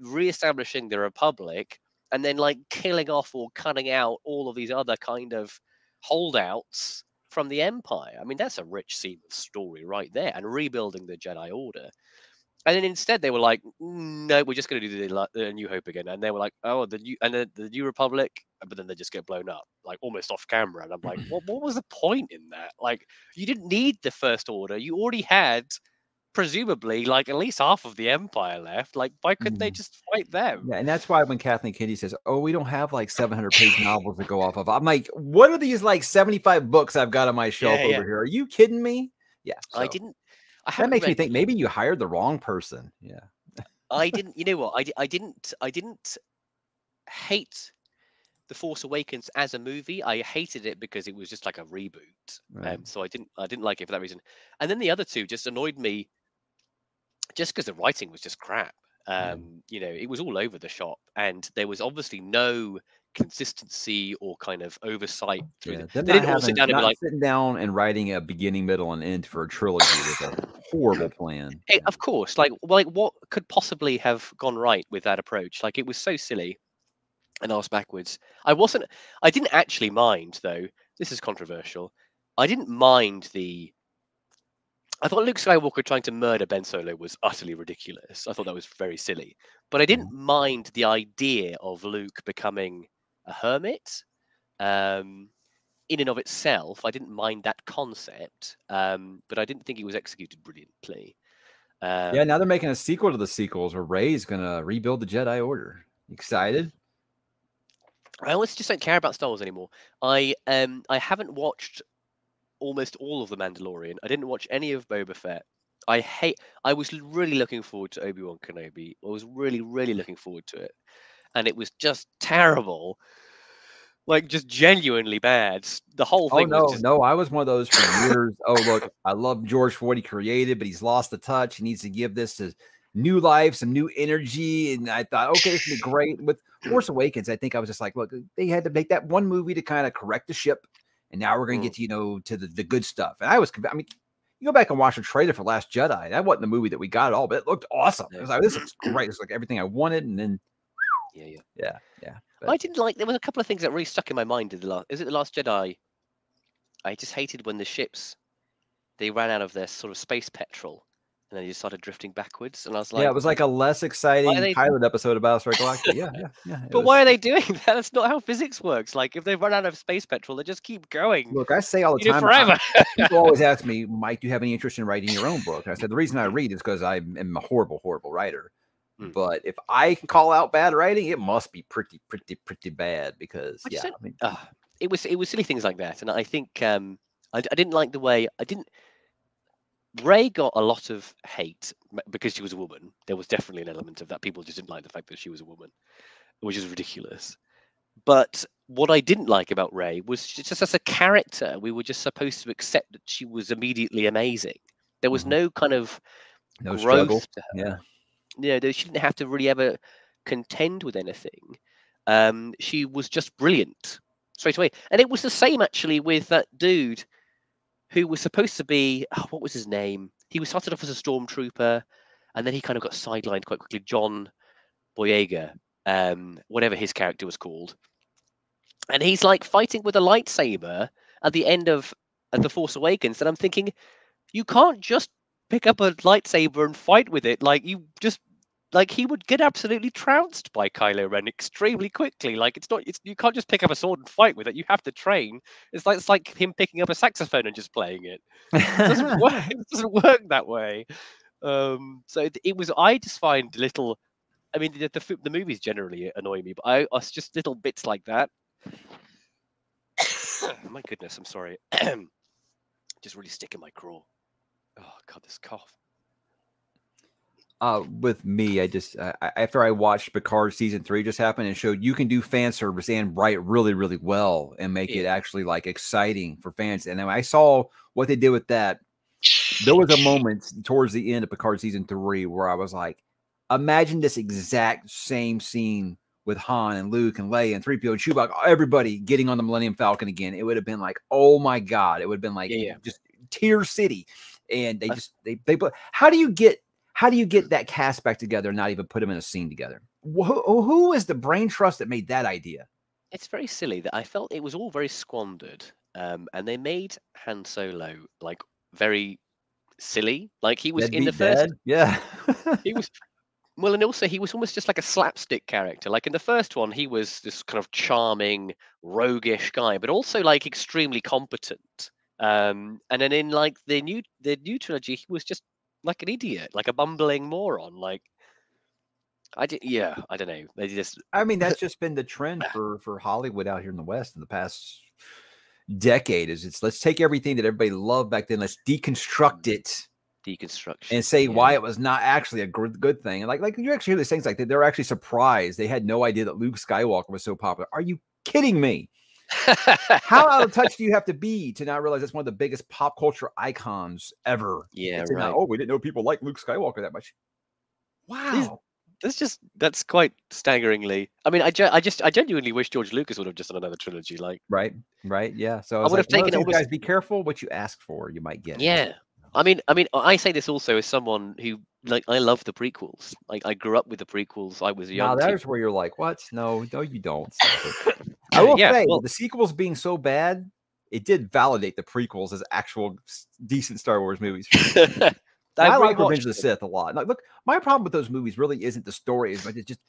re-establishing the Republic and then like killing off or cutting out all of these other kind of holdouts from the Empire. I mean, that's a rich seam of story right there, and rebuilding the Jedi Order. And then instead, they were like, "No, we're just going to do the, the, New Hope again." And they were like, "Oh, the new and the, the New Republic," uh, but then they just get blown up, like almost off camera. And I'm like, "What? What was the point in that? Like, you didn't need the First Order. You already had." Presumably like at least half of the empire left. Like, why couldn't mm. they just fight them? Yeah, and that's why when Kathleen Kennedy says, "Oh, we don't have like 700 page novels to go off of," I'm like, "What are these like 75 books I've got on my shelf yeah, over here? Are you kidding me?" Yeah, so. I didn't. I that makes me think maybe you hired the wrong person. Yeah, I <laughs> didn't. You know what? I I didn't. I didn't hate the Force Awakens as a movie. I hated it because it was just like a reboot. Right. Um, so I didn't I didn't like it for that reason. And then the other two just annoyed me just because the writing was just crap. Um, mm. You know, it was all over the shop, and there was obviously no consistency or kind of oversight through. Yeah, the, they didn't having, all sit down and be like sitting down and writing a beginning, middle, and end for a trilogy was a horrible plan. <laughs> It, of course, like like what could possibly have gone right with that approach? Like it was so silly and asked backwards. I wasn't. I didn't actually mind though. This is controversial. I didn't mind the I thought Luke Skywalker trying to murder Ben Solo was utterly ridiculous. I thought that was very silly. But I didn't mm-hmm. mind the idea of Luke becoming a hermit. Um, in and of itself, I didn't mind that concept, um, but I didn't think it was executed brilliantly. Um, yeah, now they're making a sequel to the sequels where Rey's gonna rebuild the Jedi Order. Excited? I almost just don't care about Star Wars anymore. I um I haven't watched almost all of the Mandalorian. I didn't watch any of Boba Fett. I hate. I was really looking forward to Obi Wan Kenobi. I was really, really mm. looking forward to it, and it was just terrible. Like just genuinely bad. The whole thing. Oh thing. no, was just, no, I was one of those for years. oh look, I love George for what he created, but he's lost the touch. He needs to give this to new life, some new energy. And I thought, okay, it's gonna be great. With Force Awakens, I think I was just like, look, they had to make that one movie to kind of correct the ship, and now we're gonna Mm. get to you know to the, the good stuff. And I was, I mean, you go back and watch the trailer for Last Jedi. That wasn't the movie that we got at all, but it looked awesome. It was like, this looks <clears throat> great. It's like everything I wanted, and then Yeah, yeah. yeah, yeah. I didn't like. There was a couple of things that really stuck in my mind. In the last, is it the Last Jedi? I just hated when the ships they ran out of their sort of space petrol, and then just started drifting backwards. And I was like, yeah, it was like a less exciting pilot episode about Star <laughs> Galactica. Yeah, yeah, yeah. But was- why are they doing <laughs> that? That's not how physics works. Like, if they run out of space petrol, they just keep going. Look, I say all the you time. Forever. <laughs> people always ask me, Mike, do you have any interest in writing your own book? I said the reason I read is because I am a horrible, horrible writer. Hmm. But if I can call out bad writing, it must be pretty, pretty, pretty bad. Because I yeah, I mean, Ah, it was it was silly things like that, and I think um, I, I didn't like the way I didn't. Rey got a lot of hate because she was a woman. There was definitely an element of that. People just didn't like the fact that she was a woman, which is ridiculous. But what I didn't like about Rey was just as a character, we were just supposed to accept that she was immediately amazing. There was Mhm. no kind of no growth struggle. to her Yeah, you know, she didn't have to really ever contend with anything. Um, she was just brilliant straight away. And it was the same actually with that dude who was supposed to be oh, what was his name? He was started off as a stormtrooper, and then he kind of got sidelined quite quickly. John Boyega, um, whatever his character was called, and he's like fighting with a lightsaber at the end of, of the Force Awakens, and I'm thinking, you can't just pick up a lightsaber and fight with it. Like you just like he would get absolutely trounced by Kylo Ren extremely quickly. Like it's not it's you can't just pick up a sword and fight with it. You have to train. It's like it's like him picking up a saxophone and just playing it. It doesn't <laughs> work. It doesn't work that way. Um, so it, it was. I just find little. I mean, the, the the movies generally annoy me, but I us just little bits like that. <coughs> my goodness, I'm sorry. <coughs> just really stick in my craw. Oh god, this cough. Uh, with me, I just uh, after I watched Picard season three just happened and showed you can do fan service and write really, really well and make it actually like exciting for fans. And then I saw what they did with that. there was a <sighs> moment towards the end of Picard season three where I was like, imagine this exact same scene with Han and Luke and Leia and 3PO and Chewbacca, everybody getting on the Millennium Falcon again. It would have been like, oh my God. It would have been like Yeah, yeah. just tear city. And they just they they put how do you get how do you get that cast back together and not even put them in a scene together? Who, who is the brain trust that made that idea? it's very silly that I felt it was all very squandered. Um, and they made Han Solo like very silly. Like he was in the first dad? Yeah. he was <laughs> well and also he was almost just like a slapstick character like in the first one he was this kind of charming roguish guy but also like extremely competent um and then in like the new the new trilogy he was just like an idiot like a bumbling moron like i did yeah i don't know they just I mean, that's <laughs> just been the trend for for Hollywood out here in the West in the past decade. Is it's let's take everything that everybody loved back then, let's mm. deconstruct it deconstruction and say yeah. why it was not actually a good good thing. And like like you actually hear these things like that, they're actually surprised. They had no idea that Luke Skywalker was so popular. Are you kidding me? <laughs> How out of touch do you have to be to not realize that's one of the biggest pop culture icons ever? yeah To not, right oh, we didn't know people like Luke Skywalker that much. Wow. that's just that's quite staggeringly i mean i, ge- I just i genuinely wish george lucas would have just done another trilogy like Right, right, yeah. So I, I would like, have taken those it things, almost- guys. Be careful what you ask for. You might get. Yeah. I mean, I mean, I say this also as someone who, like, I love the prequels. Like, I grew up with the prequels. I was a Now young. there's where you're like, what? No, no, you don't. <laughs> I will yeah, say well- the sequels being so bad, it did validate the prequels as actual decent Star Wars movies. <laughs> I I, like Revenge of the. Sith a lot. Like, look, my problem with those movies really isn't the story as much as just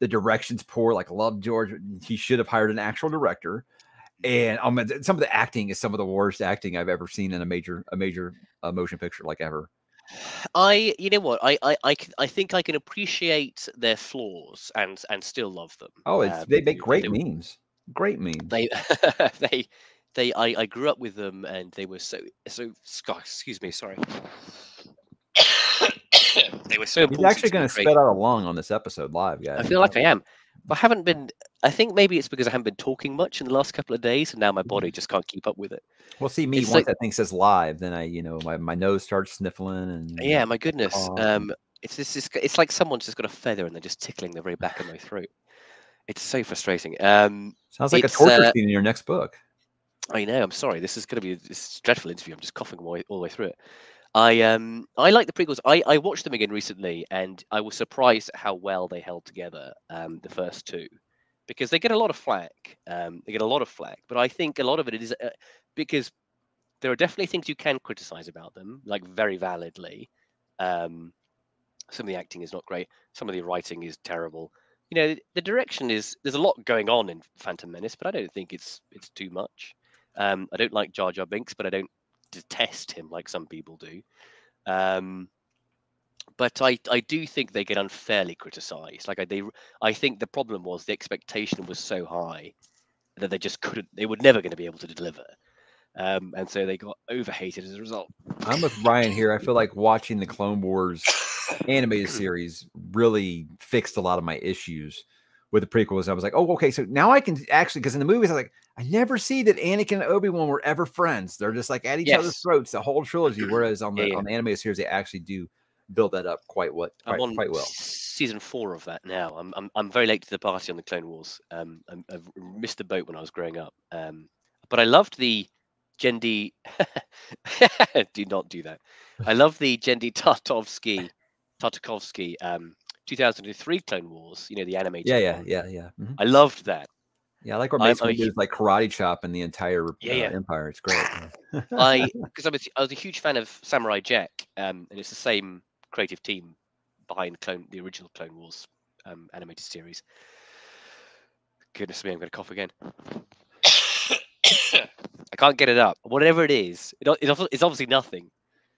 the direction's poor. Like, love George. He should have hired an actual director. And um, some of the acting is some of the worst acting I've ever seen in a major a major uh, motion picture like ever. I, you know what, I, I, I, can, I think I can appreciate their flaws and and still love them. Oh, it's Um, they make great they- memes. Great memes. They, <laughs> they, they. I, I grew up with them, and they were so so. Excuse me, sorry. <coughs> they were so. He's actually going to spit out a lung on this episode live, guys. I feel like I am. But I haven't been. I think maybe it's because I haven't been talking much in the last couple of days, and now my body just can't keep up with it. Well, see me It's once like- that thing says live, then I, you know, my, my nose starts sniffling and Yeah, my goodness. Oh. Um, it's this is it's like someone's just got a feather and they're just tickling the very back of my throat. It's so frustrating. Um, sounds like a torture uh, scene in your next book. I know. I'm sorry. This is going to be this a dreadful interview. I'm just coughing all, the way- all the way through it. I um I like the prequels. I I watched them again recently, and I was surprised at how well they held together. Um, the first two, because they get a lot of flack. Um, they get a lot of flack, but I think a lot of it is uh, because there are definitely things you can criticize about them, like very validly. Um, some of the acting is not great. Some of the writing is terrible. You know, the direction is there's a lot going on in Phantom Menace, but I don't think it's it's too much. Um, I don't like Jar Jar Binks, but I don't detest him like some people do. Um, but I, I do think they get unfairly criticized. Like I, they, I think the problem was the expectation was so high that they just couldn't. They were never going to be able to deliver, um, and so they got overhated as a result. I'm with Ryan here. I feel like watching the Clone Wars <laughs> animated series really fixed a lot of my issues with the prequels. I was like, oh, okay, so now I can actually because in the movies I was like, I never see that Anakin and Obi Wan were ever friends. They're just like at each other's throats the whole trilogy. Whereas on the Yeah, on the animated series, they actually do build that up quite what I'm quite, on quite well. season four of that now. I'm, I'm I'm very late to the party on the Clone Wars. Um, I'm, I've missed the boat when I was growing up. Um, but I loved the Genndy. <laughs> do not do that. I love the Genndy Tartovsky, Tartakovsky, um, 2003 Clone Wars. You know the animated. Yeah, yeah, one. yeah, yeah. mhm. I loved that. Yeah, I like where I'm- basically I'm a hu- there's like karate chop in the entire Yeah, uh, yeah. empire. It's great. <laughs> I because I was I was a huge fan of Samurai Jack, um, and it's the same creative team behind Clone the original Clone Wars um, animated series. Goodness me, I'm going to cough again. <coughs> I can't get it up. Whatever it is, it, it, it's obviously nothing.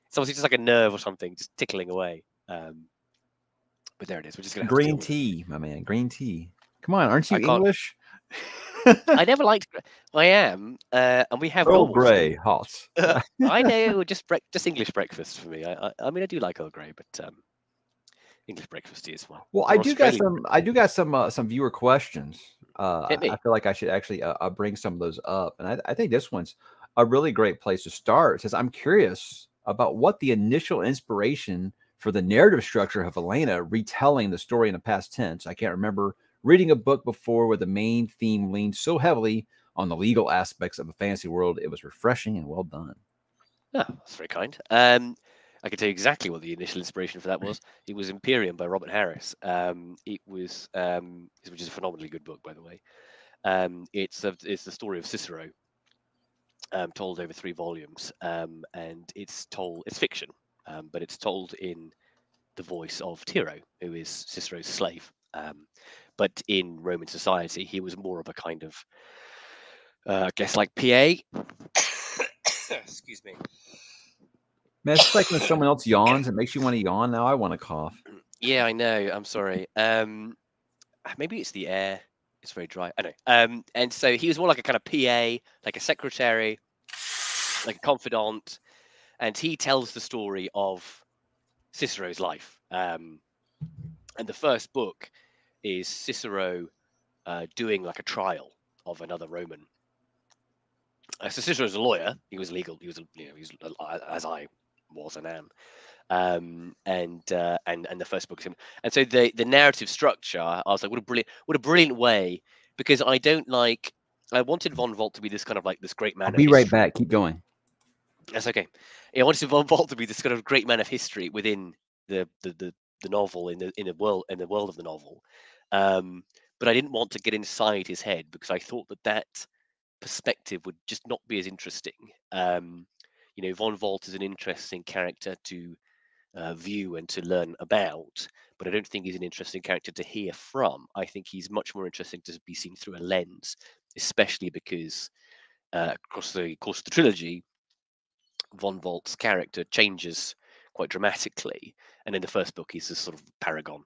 It's obviously just like a nerve or something, just tickling away. Um, but there it is. We're just going to Green tea, my man. Green tea. Come on, aren't you I English? I never <laughs> liked. I am, uh, and we have Earl Grey, hot. <laughs> I <laughs> know, just brec- just English breakfast for me. I, I, I mean, I do like Earl Grey, but um, English breakfast is fine. Well, I do got some. I do got some uh, some viewer questions. Uh, I, I feel like I should actually uh, uh, bring some of those up, and I, I think this one's a really great place to start. It says, "I'm curious about what the initial inspiration for the narrative structure of Elena retelling the story in the past tense. I can't remember reading a book before where the main theme leaned so heavily on the legal aspects of a fantasy world. It was refreshing and well done." Oh, that's very kind. Um, I can tell you exactly what the initial inspiration for that was. It was Imperium by Robert Harris. Um, it was, um, which is a phenomenally good book, by the way. Um, it's a, it's the story of Cicero, um, told over three volumes, um, and it's told it's fiction, um, but it's told in the voice of Tiro, who is Cicero's slave. Um, but in Roman society, he was more of a kind of, uh, I guess, like PA. <coughs> Excuse me. Man, it's like when someone else yawns, it makes you want to yawn. Now I want to cough. <clears throat> Yeah, I know. I'm sorry. Um, maybe it's the air. It's very dry. I know. Um, and so he was more like a kind of PA, like a secretary, like a confidant, and he tells the story of Cicero's life. Um, and the first book is Cicero uh, doing like a trial of another Roman. Uh, so Cicero's a lawyer. He was legal. He was, you know, he was uh, as I was and am. Um, and uh, and and the first book is him. And so the the narrative structure, I was like, what a brilliant, what a brilliant way, because I don't like. I wanted Vonvalt to be this kind of like this great man. I'll be right back. Keep going. That's okay. Yeah, I wanted Vonvalt to be this kind of great man of history within the the the, the novel in the in the world in the world of the novel. Um, but I didn't want to get inside his head because I thought that that perspective would just not be as interesting. Um, you know, Vonvalt is an interesting character to uh, view and to learn about, but I don't think he's an interesting character to hear from. I think he's much more interesting to be seen through a lens, especially because uh, across the course of the trilogy, Vonvalt's character changes quite dramatically. And in the first book, he's a sort of paragon,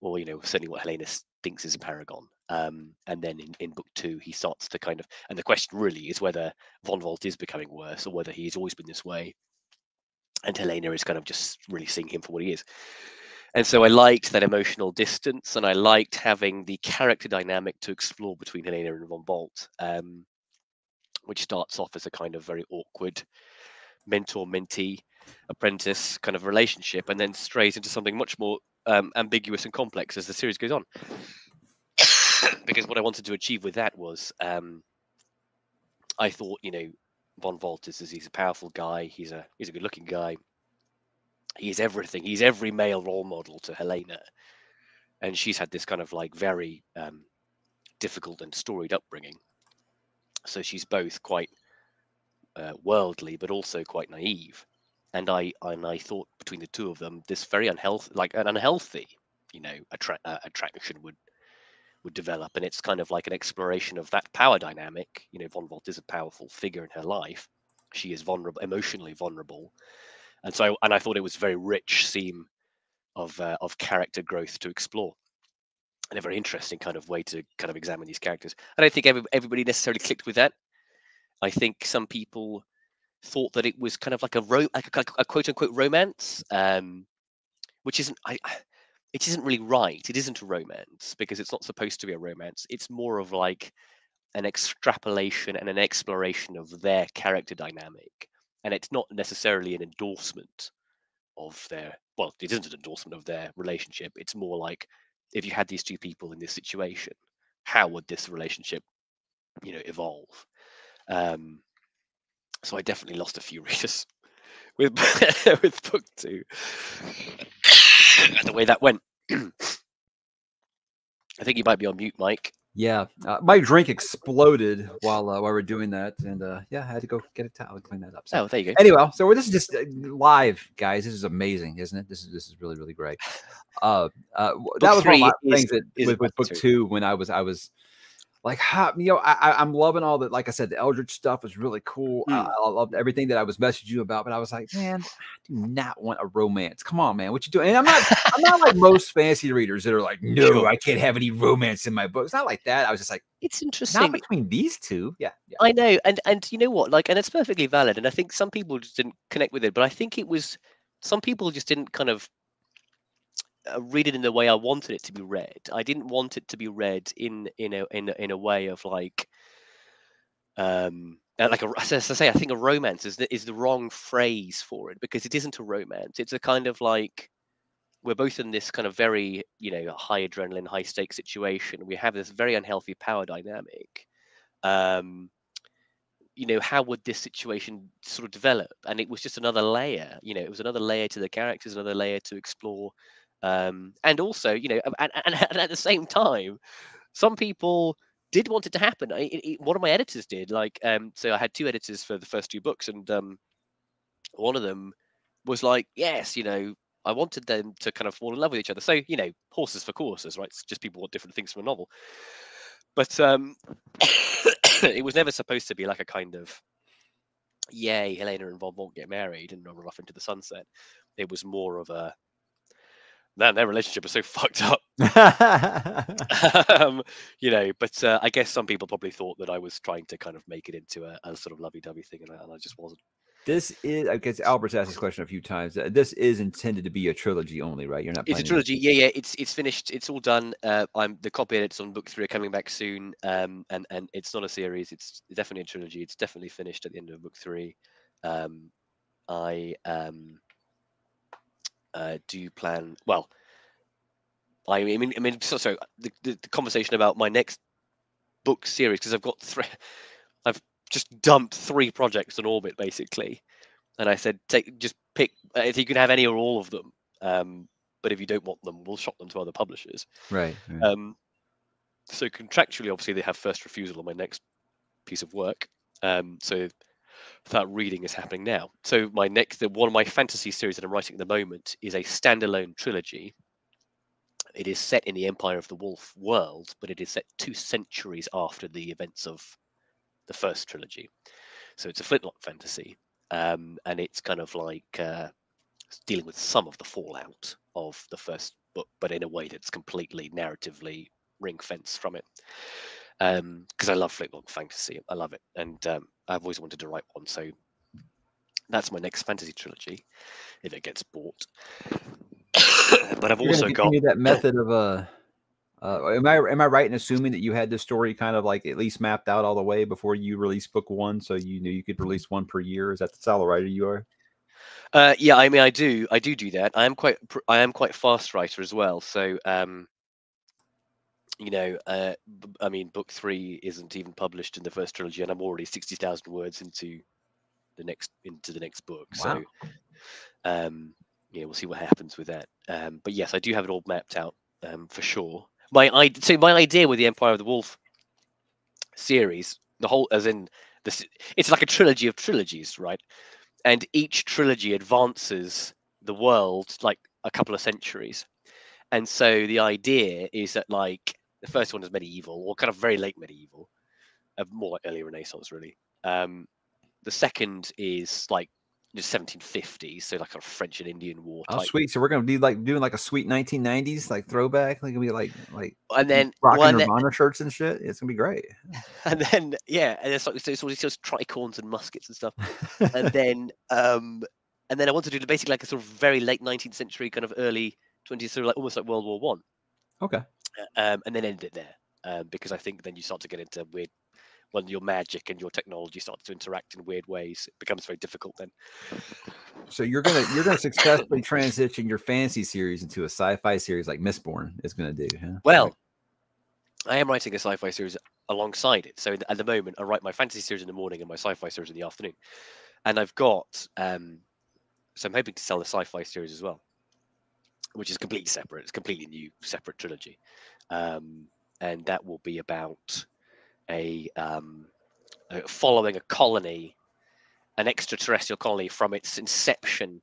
or you know, certainly what Helena thinks is a paragon. Um, and then in, in book two, he starts to kind of, and the question really is whether Vonvalt is becoming worse or whether he's always been this way. And Helena is kind of just really seeing him for what he is. And so I liked that emotional distance, and I liked having the character dynamic to explore between Helena and Vonvalt, um, which starts off as a kind of very awkward mentor mentee apprentice kind of relationship and then strays into something much more um, ambiguous and complex as the series goes on. <coughs> Because what i wanted to achieve with that was um, i thought you know Vonvalt is he's a powerful guy he's a he's a good looking guy he's everything he's every male role model to helena. And she's had this kind of like very um, difficult and storied upbringing. So she's both quite uh, worldly but also quite naive and I and I thought between the two of them, this very unhealthy, like an unhealthy, you know, attra- uh, attraction would would develop, and it's kind of like an exploration of that power dynamic. You know, Vonvalt is a powerful figure in her life. She is vulnerable, emotionally vulnerable, and so and I thought it was a very rich theme of uh, of character growth to explore, and a very interesting kind of way to kind of examine these characters. I don't think every, everybody necessarily clicked with that. I think some people thought that it was kind of like a ro- like a, a quote unquote romance, um, which isn't I, it isn't really right. It isn't a romance because it's not supposed to be a romance. It's more of like an extrapolation and an exploration of their character dynamic, and it's not necessarily an endorsement of their well, it isn't an endorsement of their relationship. It's more like if you had these two people in this situation, how would this relationship, you know, evolve? Um, so I definitely lost a few <laughs> readers with <laughs> with book two. and the way that went. <clears throat> I think you might be on mute, Mike. Yeah, uh, my drink exploded while uh, while we are doing that, and uh, yeah, I had to go get a towel and clean that up. So, oh, there you go. Anyway, so this is just uh, live, guys. This is amazing, isn't it? This is this is really really great. Uh, uh, that was one of my is, things that with, with book two. two when I was I was like you know I, i'm loving all that like i said the eldritch stuff is really cool. Mm. I, I loved everything that i was messaging you about but i was like man i do not want a romance. Come on man what you doing and i'm not i'm not like most fantasy readers that are like no i can't have any romance in my book it's not like that. I was just like it's interesting. not between these two. Yeah, yeah. I know and and you know what? Like and it's perfectly valid and i think some people just didn't connect with it but i think it was some people just didn't kind of read it in the way I wanted it to be read. I didn't want it to be read in in a in in a way of like um uh, like a as I say I think a romance is the, is the wrong phrase for it because it isn't a romance. It's a kind of like we're both in this kind of very you know high adrenaline, high stakes situation. We have this very unhealthy power dynamic. Um, you know how would this situation sort of develop and it was just another layer you know it was another layer to the characters another layer to explore um, and also, you know, and, and, and, at the same time, some people did want it to happen. I, it, one of my editors did. Like, um, so I had two editors for the first two books, and um, one of them was like, "Yes, you know, I wanted them to kind of fall in love with each other." So, you know, horses for courses, right? It's just people want different things from a novel. But um, <coughs> it was never supposed to be like a kind of, "Yay, Helena and Vonvalt get married and run off into the sunset." It was more of a man, their relationship is so <laughs> fucked up. <laughs> um, you know, but uh, I guess some people probably thought that I was trying to kind of make it into a, a sort of lovey-dovey thing, and I, and I, just wasn't. This is, I guess Albert's asked this question a few times. Uh, this is intended to be a trilogy only, right? You're not. It's a trilogy. Yeah, yeah. It's it's finished. It's all done. Uh, I'm the copy edits on book three are coming back soon. Um, and and it's not a series. It's definitely a trilogy. It's definitely finished at the end of book three. Um, I um uh, do you plan? Well, I mean, I mean, so, so the, the, the conversation about my next book series because I've got three. <laughs> I've just dumped three projects on orbit basically, and I said, take just pick uh, if you can have any or all of them. Um, but if you don't want them, we'll shop them to other publishers. Right. right. Um, so contractually, obviously, they have first refusal on my next piece of work. Um, so that reading is happening now. So my next, the, one of my fantasy series that I'm writing at the moment is a standalone trilogy. It is set in the Empire of the Wolf world, but it is set two centuries after the events of the first trilogy. So it's a flintlock fantasy, um, and it's kind of like uh, dealing with some of the fallout of the first book, but in a way that's completely narratively ring fence from it. Because um, I love flintlock fantasy, I love it, and um, I've always wanted to write one. So that's my next fantasy trilogy, if it gets bought. <coughs> but I've You're also got that method of uh, uh, am I am I right in assuming that you had the story kind of like at least mapped out all the way before you released book one, so you knew you could release one per year? Is that the style of writer you are? Uh, yeah, I mean, I do, I do do that. I am quite, I am quite fast writer as well. So, um, you know, uh, I mean, book three isn't even published in the first trilogy, and I'm already sixty thousand words into the next into the next book. Wow. So, um, yeah, we'll see what happens with that. Um, but yes, I do have it all mapped out um, for sure. My I so my idea with the Empire of the Wolf series, the whole as in this, it's like a trilogy of trilogies, right? And each trilogy advances the world like a couple of centuries. And so the idea is that like the first one is medieval or kind of very late medieval, uh, more like early Renaissance, really. Um, the second is like just 1750s, so like a French and Indian War. Oh, sweet! So we're gonna be like doing like a sweet 1990s like throwback, like gonna be like like and then rocking well, Nirvana then, shirts and shit. It's gonna be great. <laughs> And then yeah, and it's like so it's all these just tricorns and muskets and stuff. and <laughs> then um and then I want to do basically like a sort of very late 19th century, kind of early 20th, sort of like almost like World War One. Okay. Um, and then end it there, um, because I think then you start to get into weird when your magic and your technology starts to interact in weird ways, it becomes very difficult then. So you're gonna you're gonna successfully transition your fantasy series into a sci-fi series like Mistborn is gonna do, huh? Well, I am writing a sci-fi series alongside it. So at the moment, I write my fantasy series in the morning and my sci-fi series in the afternoon, and I've got um, so I'm hoping to sell the sci-fi series as well, which is completely separate. It's completely new, separate trilogy, um, and that will be about a um, following a colony, an extraterrestrial colony from its inception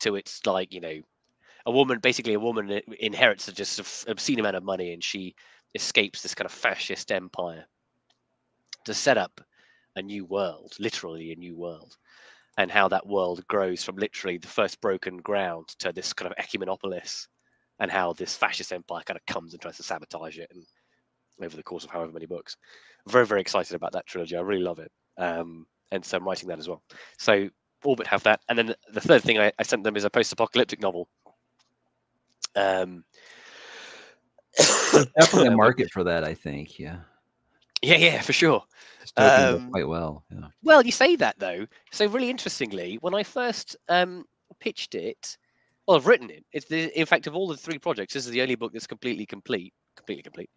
to its like you know, a woman basically a woman inherits a just obscene amount of money and she escapes this kind of fascist empire to set up a new world, literally a new world, and how that world grows from literally the first broken ground to this kind of ecumenopolis, and how this fascist empire kind of comes and tries to sabotage it and over the course of however many books. Very, very excited about that trilogy. I really love it. Um, and so I'm writing that as well. So Orbit have that. And then the third thing I, I sent them is a post apocalyptic novel. Um, definitely a <coughs> market for that, I think. Yeah. Yeah, yeah, for sure. Um, quite well. Yeah. Well, you say that though. So really interestingly, when I first um, pitched it, well, I've written it. It's the, in fact of all the three projects, this is the only book that's completely complete, completely complete.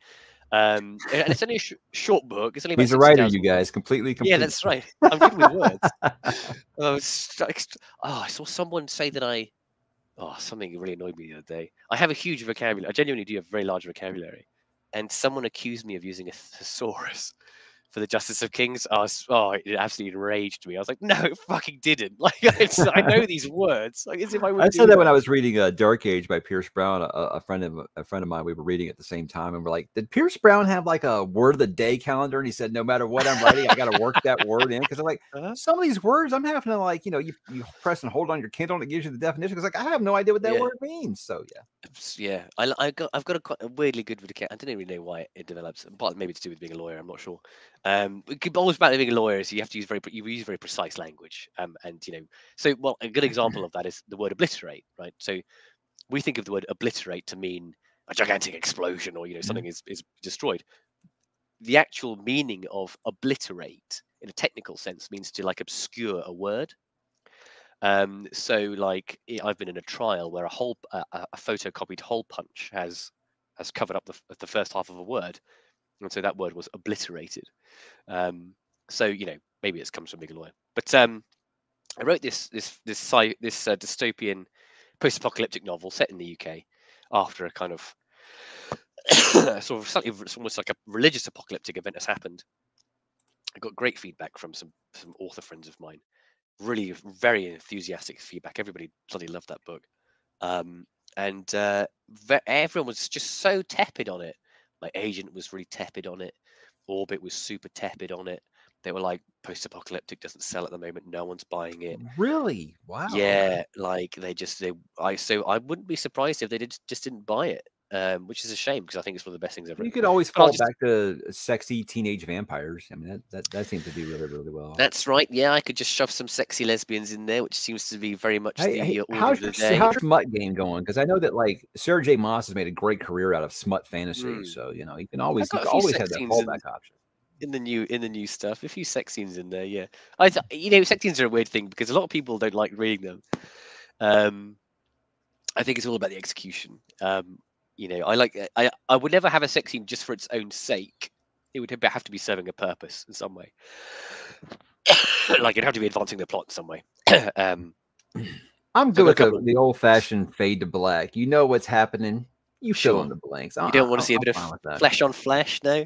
Um, and it's only a sh- short book. It's only He's a writer, you guys. Completely, complete. Yeah, that's right. I'm good with words. <laughs> oh, oh, I saw someone say that I. Oh, something really annoyed me the other day. I have a huge vocabulary. I genuinely do have a very large vocabulary, and someone accused me of using a thesaurus for the Justice of Kings. I was, oh, it absolutely enraged me. I was like, no, it fucking didn't. <laughs> Like, I know these words. Like, as if <laughs> I. I said that, when I was reading uh, Dark Age by Pierce Brown. A, a, friend of a friend of mine, we were reading at the same time, and we're like, did Pierce Brown have like a word of the day calendar? And he said, no matter what I'm writing, I got to work that word in because I'm like, <laughs> uh-huh. some of these words I'm having to like, you know, you, you press and hold on your Kindle and it gives you the definition because like I have no idea what that yeah. word means. So yeah, yeah, I I got I've got a, quite, a weirdly good vocabulary. I don't even really know why it develops. Part maybe to do with being a lawyer. I'm not sure. Um, always about being a lawyer is you have to use very you use very precise language. Um, and you know, so well, a good example of that is the word obliterate, right? So we think of the word obliterate to mean a gigantic explosion or you know mm-hmm. something is is destroyed. The actual meaning of obliterate in a technical sense means to like obscure a word. Um, so like I've been in a trial where a whole a, a photocopied hole punch has has covered up the, the first half of a word and so that word was obliterated. Um, so you know maybe it comes from lawyer, but um, I wrote this this this sci- this uh, dystopian post-apocalyptic novel set in the UK after a kind of <coughs> sort of it's almost like a religious apocalyptic event has happened. I got great feedback from some some author friends of mine. Really, very enthusiastic feedback. Everybody bloody loved that book, um, and uh, everyone was just so tepid on it. My agent was really tepid on it. Orbit was super tepid on it. They were like post-apocalyptic doesn't sell at the moment. No one's buying it. Really? Wow. Yeah, like they just they I so I wouldn't be surprised if they did just didn't buy it. Um, which is a shame because I think it's one of the best things ever. You could always fall just, back to sexy teenage vampires. I mean, that, that that seems to do really really well. That's right. Yeah, I could just shove some sexy lesbians in there, which seems to be very much hey, the hey, how's, the day. How's smut game going? Because I know that like Sarah J. Maas has made a great career out of smut fantasy, mm. so you know you can always you can always have that fallback option in the new in the new stuff. A few sex scenes in there, yeah. I th- you know sex scenes are a weird thing because a lot of people don't like reading them. Um, I think it's all about the execution. Um, you know, I like I I would never have a sex scene just for its own sake. It would have to be serving a purpose in some way. <coughs> like it'd have to be advancing the plot in some way. <coughs> um, I'm good with the, the old fashioned fade to black. You know what's happening. You fill in the blanks. You don't want to see a bit of flesh on flesh, no?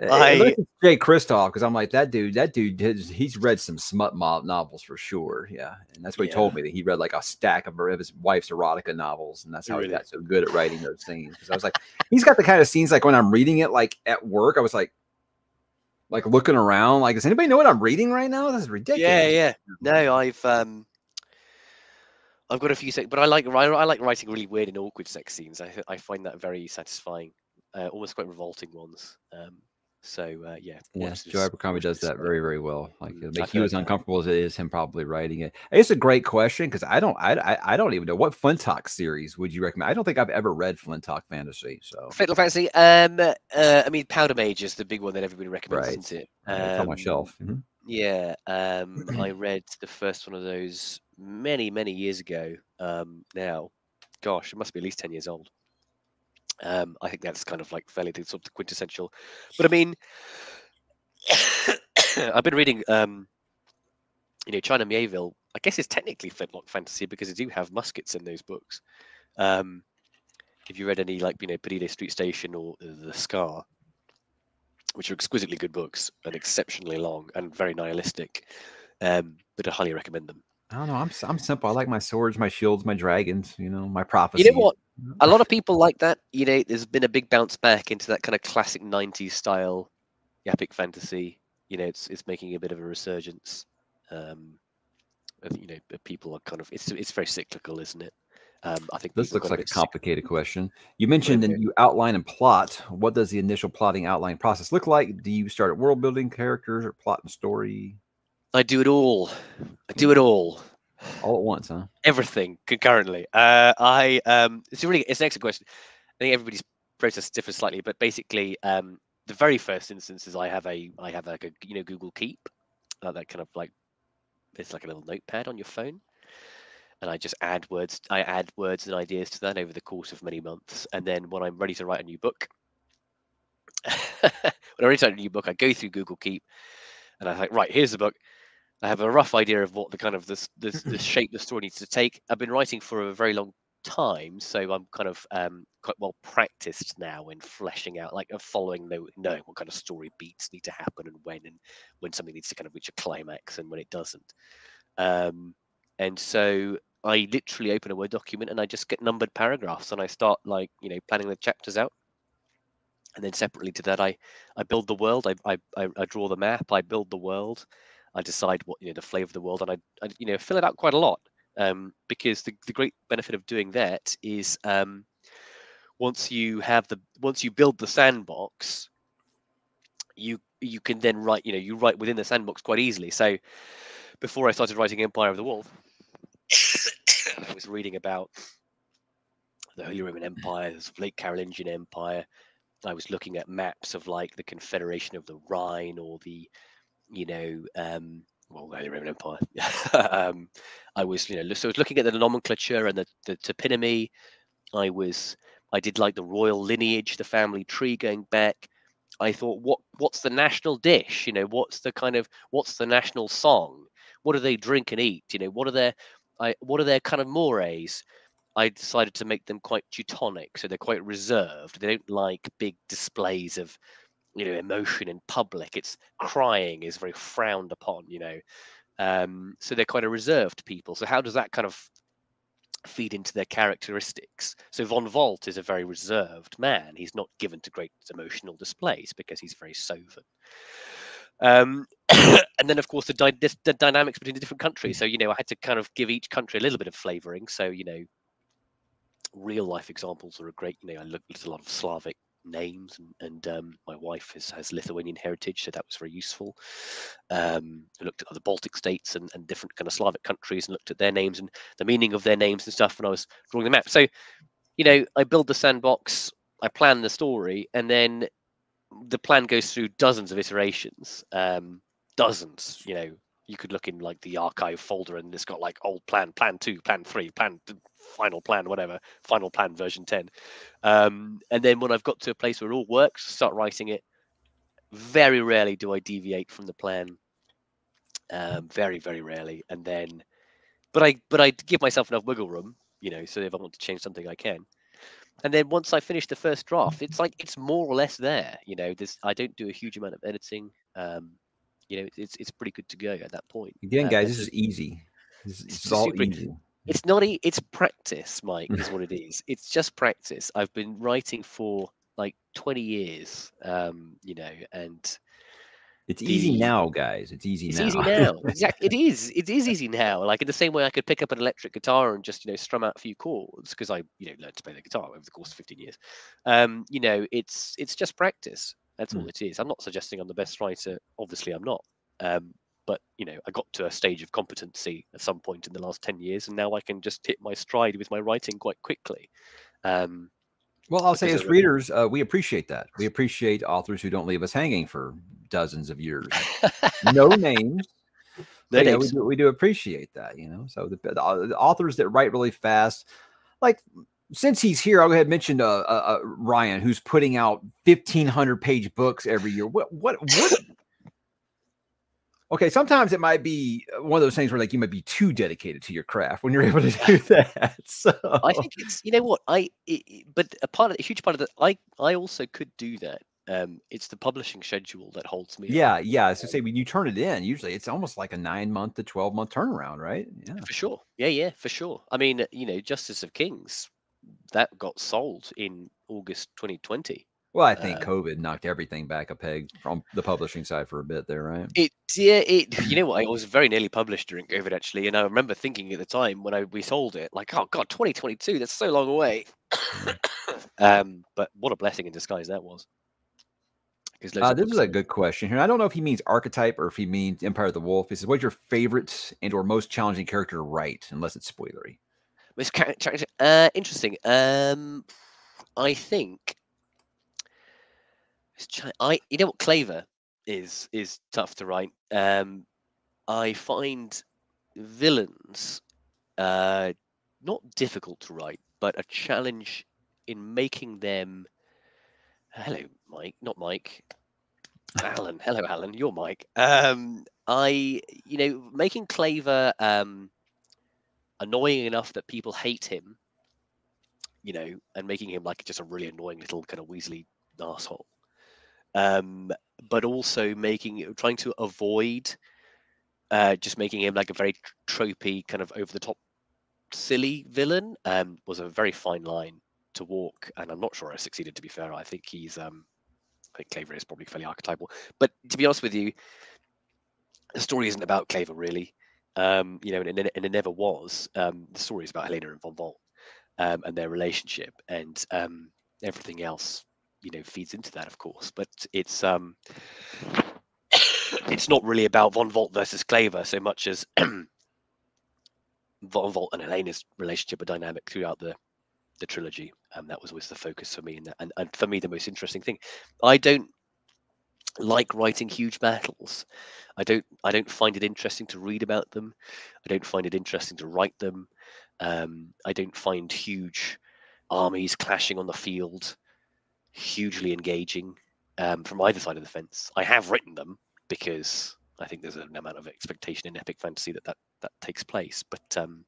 I Jay Kristoff because I'm like that dude. That dude has, he's read some smut mob novels for sure. Yeah, and that's what yeah. he told me that he read like a stack of his wife's erotica novels, and that's how really? he got so good at writing those scenes. Because I was like, he's got the kind of scenes like when I'm reading it like at work. I was like, like looking around, like does anybody know what I'm reading right now? This is ridiculous. Yeah, yeah. No, I've um, I've got a few sex, but I like I like writing really weird and awkward sex scenes. I I find that very satisfying, uh, almost quite revolting ones. Um, so uh, yeah, yeah, Joe Abercrombie does that very, very well. Like mm, make you as uncomfortable as it is him probably writing it. It's a great question because I don't, I, I, don't even know what Flintlock series would you recommend. I don't think I've ever read Flintlock Fantasy. So Flintlock Fantasy. Um, uh, I mean, Powder Mage is the big one that everybody recommends, right. isn't it? Um, it's on my shelf. Mm-hmm. Yeah, um, <clears throat> I read the first one of those many, many years ago. Um, now, gosh, it must be at least ten years old. Um, I think that's kind of like fairly sort of quintessential. But I mean, <coughs> I've been reading, um, you know, China Mieville. I guess it's technically flintlock fantasy because they do have muskets in those books. Um, if you read any like you know Perdido Street Station or The Scar, which are exquisitely good books and exceptionally long and very nihilistic, um, but I highly recommend them. I don't know. I'm I'm simple. I like my swords, my shields, my dragons. You know, my prophecy. You know what? A <laughs> lot of people like that. You know, there's been a big bounce back into that kind of classic '90s style epic fantasy. You know, it's it's making a bit of a resurgence. Um, you know, people are kind of it's it's very cyclical, isn't it? Um, I think this looks like a complicated sick. question. You mentioned and you outline and plot. What does the initial plotting outline process look like? Do you start at world building, characters, or plot and story? I do it all. I do it all. All at once, huh? Everything concurrently. Uh, I um, it's really it's an excellent question. I think everybody's process differs slightly, but basically, um, the very first instance is I have a I have like a you know Google Keep, uh, that kind of like it's like a little notepad on your phone, and I just add words. I add words and ideas to that over the course of many months, and then when I'm ready to write a new book, <laughs> when I'm ready to write a new book, I go through Google Keep, and I like right here's the book I have a rough idea of what the kind of this this, <laughs> the shape the story needs to take. I've been writing for a very long time, so I'm kind of um, quite well practiced now in fleshing out, like following, know, knowing what kind of story beats need to happen and when, and when something needs to kind of reach a climax and when it doesn't. Um, and so I literally open a Word document and I just get numbered paragraphs and I start like you know planning the chapters out. And then separately to that, I I build the world. I I, I draw the map. I build the world. I decide what you know the flavor of the world, and I, I you know fill it out quite a lot um, because the, the great benefit of doing that is um, once you have the once you build the sandbox, you you can then write you know you write within the sandbox quite easily. So before I started writing Empire of the Wolf, <coughs> I was reading about the Holy Roman Empire, the late Carolingian Empire. I was looking at maps of like the Confederation of the Rhine or the you know, um, well, the Roman Empire. <laughs> um, I was, you know, so I was looking at the nomenclature and the, the toponymy. I was, I did like the royal lineage, the family tree going back. I thought, what, what's the national dish? You know, what's the kind of, what's the national song? What do they drink and eat? You know, what are their, I, what are their kind of mores? I decided to make them quite Teutonic, so they're quite reserved. They don't like big displays of you know emotion in public it's crying is very frowned upon you know um, so they're quite a reserved people so how does that kind of feed into their characteristics so Vonvalt is a very reserved man he's not given to great emotional displays because he's very sober Um, <coughs> and then, of course, the, dy- the dynamics between the different countries. So, you know, I had to kind of give each country a little bit of flavoring. So, you know, real life examples are a great, you know, I looked at a lot of Slavic names and, and um, my wife has, has Lithuanian heritage, so that was very useful. Um, I looked at other Baltic states and, and different kind of Slavic countries and looked at their names and the meaning of their names and stuff when I was drawing the map. So, you know, I build the sandbox, I plan the story, and then the plan goes through dozens of iterations. Um, dozens, you know, you could look in like the archive folder and it's got like old plan, plan two, plan three, plan final plan, whatever, final plan version 10. Um, and then when I've got to a place where it all works, start writing it. Very rarely do I deviate from the plan. Um, very, very rarely. And then, but I, but I give myself enough wiggle room, you know, so if I want to change something, I can. And then once I finish the first draft, it's like it's more or less there. You know, this I don't do a huge amount of editing. Um, you know, it's it's pretty good to go at that point. Again, uh, guys, this is easy. This, this is all easy. It's not. E- it's practice, Mike. is what it <laughs> is. It's just practice. I've been writing for like twenty years. Um, you know, and it's the, easy now, guys. It's easy it's now. easy now. <laughs> exactly. It is. It is easy now. Like in the same way, I could pick up an electric guitar and just you know strum out a few chords because I you know learned to play the guitar over the course of fifteen years. Um, you know, it's it's just practice. That's all mm. it is. I'm not suggesting I'm the best writer. Obviously, I'm not. Um, but you know, I got to a stage of competency at some point in the last ten years, and now I can just hit my stride with my writing quite quickly. Um, well, I'll say as readers, uh, we appreciate that. We appreciate authors who don't leave us hanging for dozens of years. <laughs> no names. No names. Yeah, we, do, we do appreciate that, you know. So the, the, authors that write really fast, like since he's here, I'll go ahead and mention uh, uh, uh Ryan, who's putting out fifteen hundred page books every year. What what what? Okay, sometimes it might be uh, one of those things where like you might be too dedicated to your craft when you're able to do that. <laughs> So I think it's you know what I it, but a part of a huge part of that I I also could do that um, it's the publishing schedule that holds me. Yeah, up. yeah. So say when you turn it in, usually it's almost like a nine month to twelve month turnaround, right? Yeah, for sure. Yeah, yeah, for sure. I mean, you know, Justice of Kings that got sold in August 2020. Well, I think uh, COVID knocked everything back a peg from the publishing side for a bit there, right? It yeah, it you know what? I was very nearly published during COVID actually, and I remember thinking at the time when I we sold it, like, oh god, 2022, that's so long away. <coughs> um, but what a blessing in disguise that was. Uh, this is a good question here. I don't know if he means archetype or if he means Empire of the Wolf. He says, "What's your favorite and or most challenging character to write?" Unless it's spoilery. Most character, uh, interesting. Um, I think I, you know what, Claver is is tough to write. Um, I find villains uh, not difficult to write, but a challenge in making them hello, Mike, not Mike. Alan, hello, Alan. You're Mike. Um, I, you know, making Claver um, annoying enough that people hate him, you know, and making him like just a really annoying little kind of Weasley asshole. Um, but also making, trying to avoid uh, just making him like a very tropey, kind of over the top, silly villain um, was a very fine line to walk, and I'm not sure I succeeded. To be fair, I think he's um, I think Claver is probably fairly archetypal. But to be honest with you, the story isn't about Claver really. Um, you know, and, and, it never was. Um, the story is about Helena and Vonvalt um, and their relationship, and um, everything else, you know, feeds into that, of course. But it's um, it's not really about Vonvalt versus Claver so much as <clears throat> Von Volt and Helena's relationship are dynamic throughout the the trilogy. and that was always the focus for me, and, and, and for me the most interesting thing. I don't like writing huge battles. I don't I don't find it interesting to read about them. I don't find it interesting to write them. Um, I don't find huge armies clashing on the field hugely engaging um, from either side of the fence. I have written them because I think there's an amount of expectation in epic fantasy that that, that takes place. But um,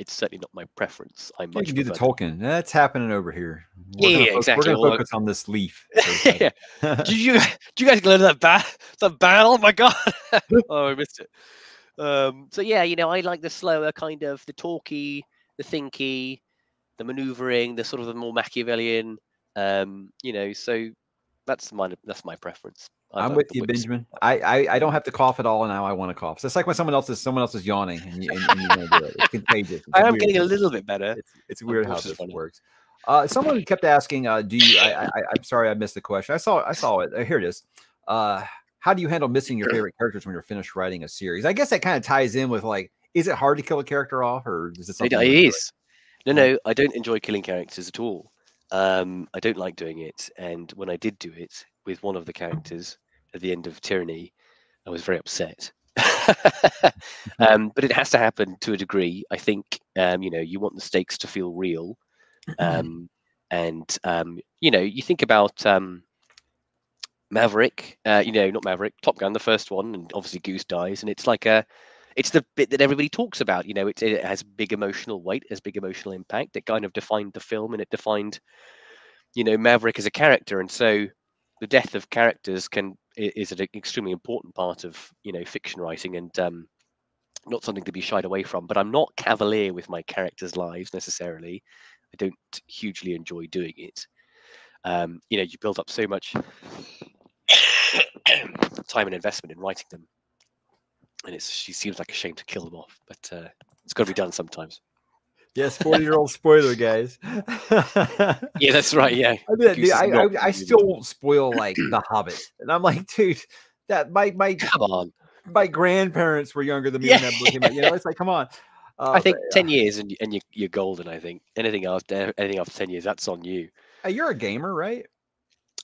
it's certainly not my preference. I much you can do the Tolkien. That's happening over here. We're yeah, yeah exactly. We're going to focus on this leaf. <laughs> yeah. did you <laughs> did you guys learn that bat that battle? Oh my god! <laughs> oh, I missed it. Um, so yeah, you know, I like the slower kind of the talky, the thinky, the maneuvering, the sort of the more Machiavellian. Um, you know, so that's my that's my preference. I've I'm with you. Benjamin. I, I I don't have to cough at all, and now I want to cough. So it's like when someone else is someone else is yawning, and you, and, and you it. It's contagious. It's I am getting a little bit better. It's, it's weird how this funny. works. Uh, someone kept asking, uh, "Do you?" I, I, I'm sorry, I missed the question. I saw I saw it. Uh, Here it is. Uh, how do you handle missing your favorite characters when you're finished writing a series? I guess that kind of ties in with like, is it hard to kill a character off, or is it something? it enjoy? No, no, I don't enjoy killing characters at all. Um, I don't like doing it. And when I did do it with one of the characters at the end of Tyranny, I was very upset. <laughs> um, but it has to happen to a degree. I think um, you know you want the stakes to feel real, <clears throat> um, and um, you know you think about um, Maverick. Uh, you know, not Maverick, Top Gun, the first one, and obviously Goose dies, and it's like a it's the bit that everybody talks about. You know, it, it has big emotional weight, has big emotional impact. It kind of defined the film, and it defined, you know, Maverick as a character. And so, the death of characters can is an extremely important part of you know fiction writing, and um, not something to be shied away from. But I'm not cavalier with my characters' lives necessarily. I don't hugely enjoy doing it. Um, you know, you build up so much time and investment in writing them and it's she seems like a shame to kill them off, but uh, it's got to be done sometimes. Yes, 40 year old spoiler, guys. <laughs> Yeah, that's right. Yeah, I mean, dude, I, I, I still won't spoil like The Hobbit, and I'm like, dude, that my my come on. my grandparents were younger than me when that book came out. You know, it's like, come on. Uh, <laughs> I think but, ten years and and you you're golden. I think anything after anything after ten years, that's on you. uh, you're a gamer, right?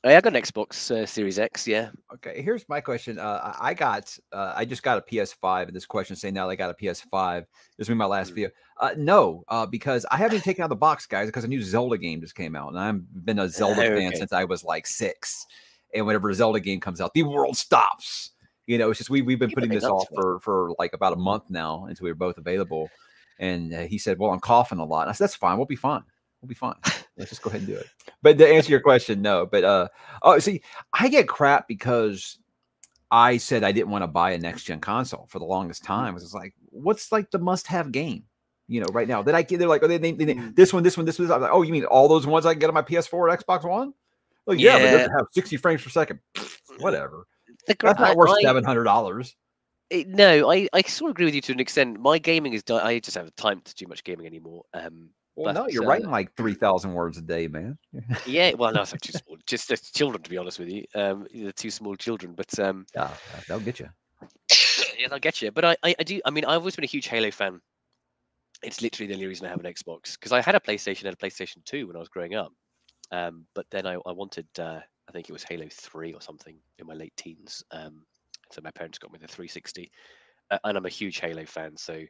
I I got an Xbox uh, Series X. Yeah, Okay, here's my question. Uh, I got, uh, I just got a PS5, and this question saying now I got a PS5. This will be my last Mm. video. Uh, no, uh, because I haven't taken out the box, guys, because a new Zelda game just came out, and I've been a <laughs> Zelda fan okay. since I was like six. And whenever a Zelda game comes out, the world stops. You know, it's just we we've been putting this off for for like about a month now until we were both available. And uh, he said, "Well, I'm coughing a lot." And I said, "That's fine. We'll be fine. We'll be fine. Let's just go ahead and do it." But to answer your question, no. But uh, oh, see, I get crap because I said I didn't want to buy a next gen console for the longest time. It was like, what's like the must have game? You know, right now that I get, they're like, oh, they, they, they, Mm. this one, this one, this one. I'm like, oh, you mean all those ones I can get on my PS4 or Xbox One? Like, yeah, but it Yeah. doesn't have 60 frames per second. Whatever. the That's not worth seven hundred dollars. it- no, I I sort of agree with you to an extent. My gaming is done. I just haven't time to do much gaming anymore. Um, Well, no, you're uh, writing like three thousand words a day, man. <laughs> yeah, well, no, I'm too small. Just uh, children, to be honest with you. Um, the two small children, but um, Yeah, that'll get you. <coughs> yeah, they'll get you. But I, I, I do. I mean, I've always been a huge Halo fan. It's literally the only reason I have an Xbox because I had a PlayStation and a PlayStation Two when I was growing up. Um, but then I, I wanted, uh, I think it was Halo Three or something in my late teens. Um, so my parents got me the 360, uh, and I'm a huge Halo fan. So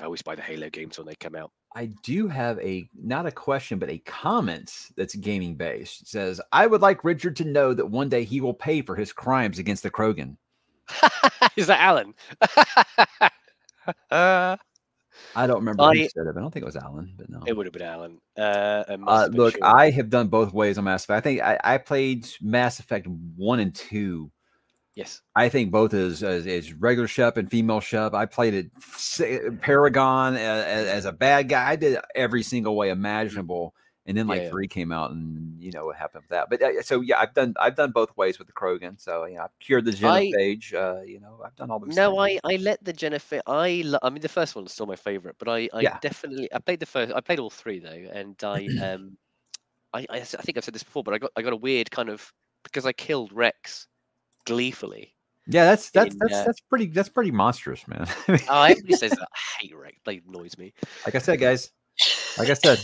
I always buy the Halo games when they come out. I do have a not a question, but a comment that's gaming based. It says, I would like Richard to know that one day he will pay for his crimes against the Krogan. <laughs> Is that Alan? uh, <laughs> I don't remember who I- said it, but I don't think it was Alan, but no. it would have been Alan. Uh, Uh, look, Sean. I have done both ways on Mass Effect. I think I, I played Mass Effect one and two. Yes. I think both as as, as regular Shep and female Shep. I played it Paragon as, as a bad guy. I did every single way imaginable. And then like Yeah, yeah. three came out, and you know what happened with that. But uh, so yeah, I've done I've done both ways with the Krogan. So yeah, I've cured the I- genophage. uh, you know, I've done all those. No, things. I, I let the Jennifer. I lo- I mean the first one's still my favorite, but I, I Yeah. definitely I played the first. I played all three though, and I <clears throat> um I I think I've said this before, but I got I got a weird kind of because I killed Wrex gleefully. Yeah, that's that's in, that's uh, that's pretty that's pretty monstrous, man. Oh, everybody says that. I hate Wrex. They annoys me. like I said, guys. Like I said.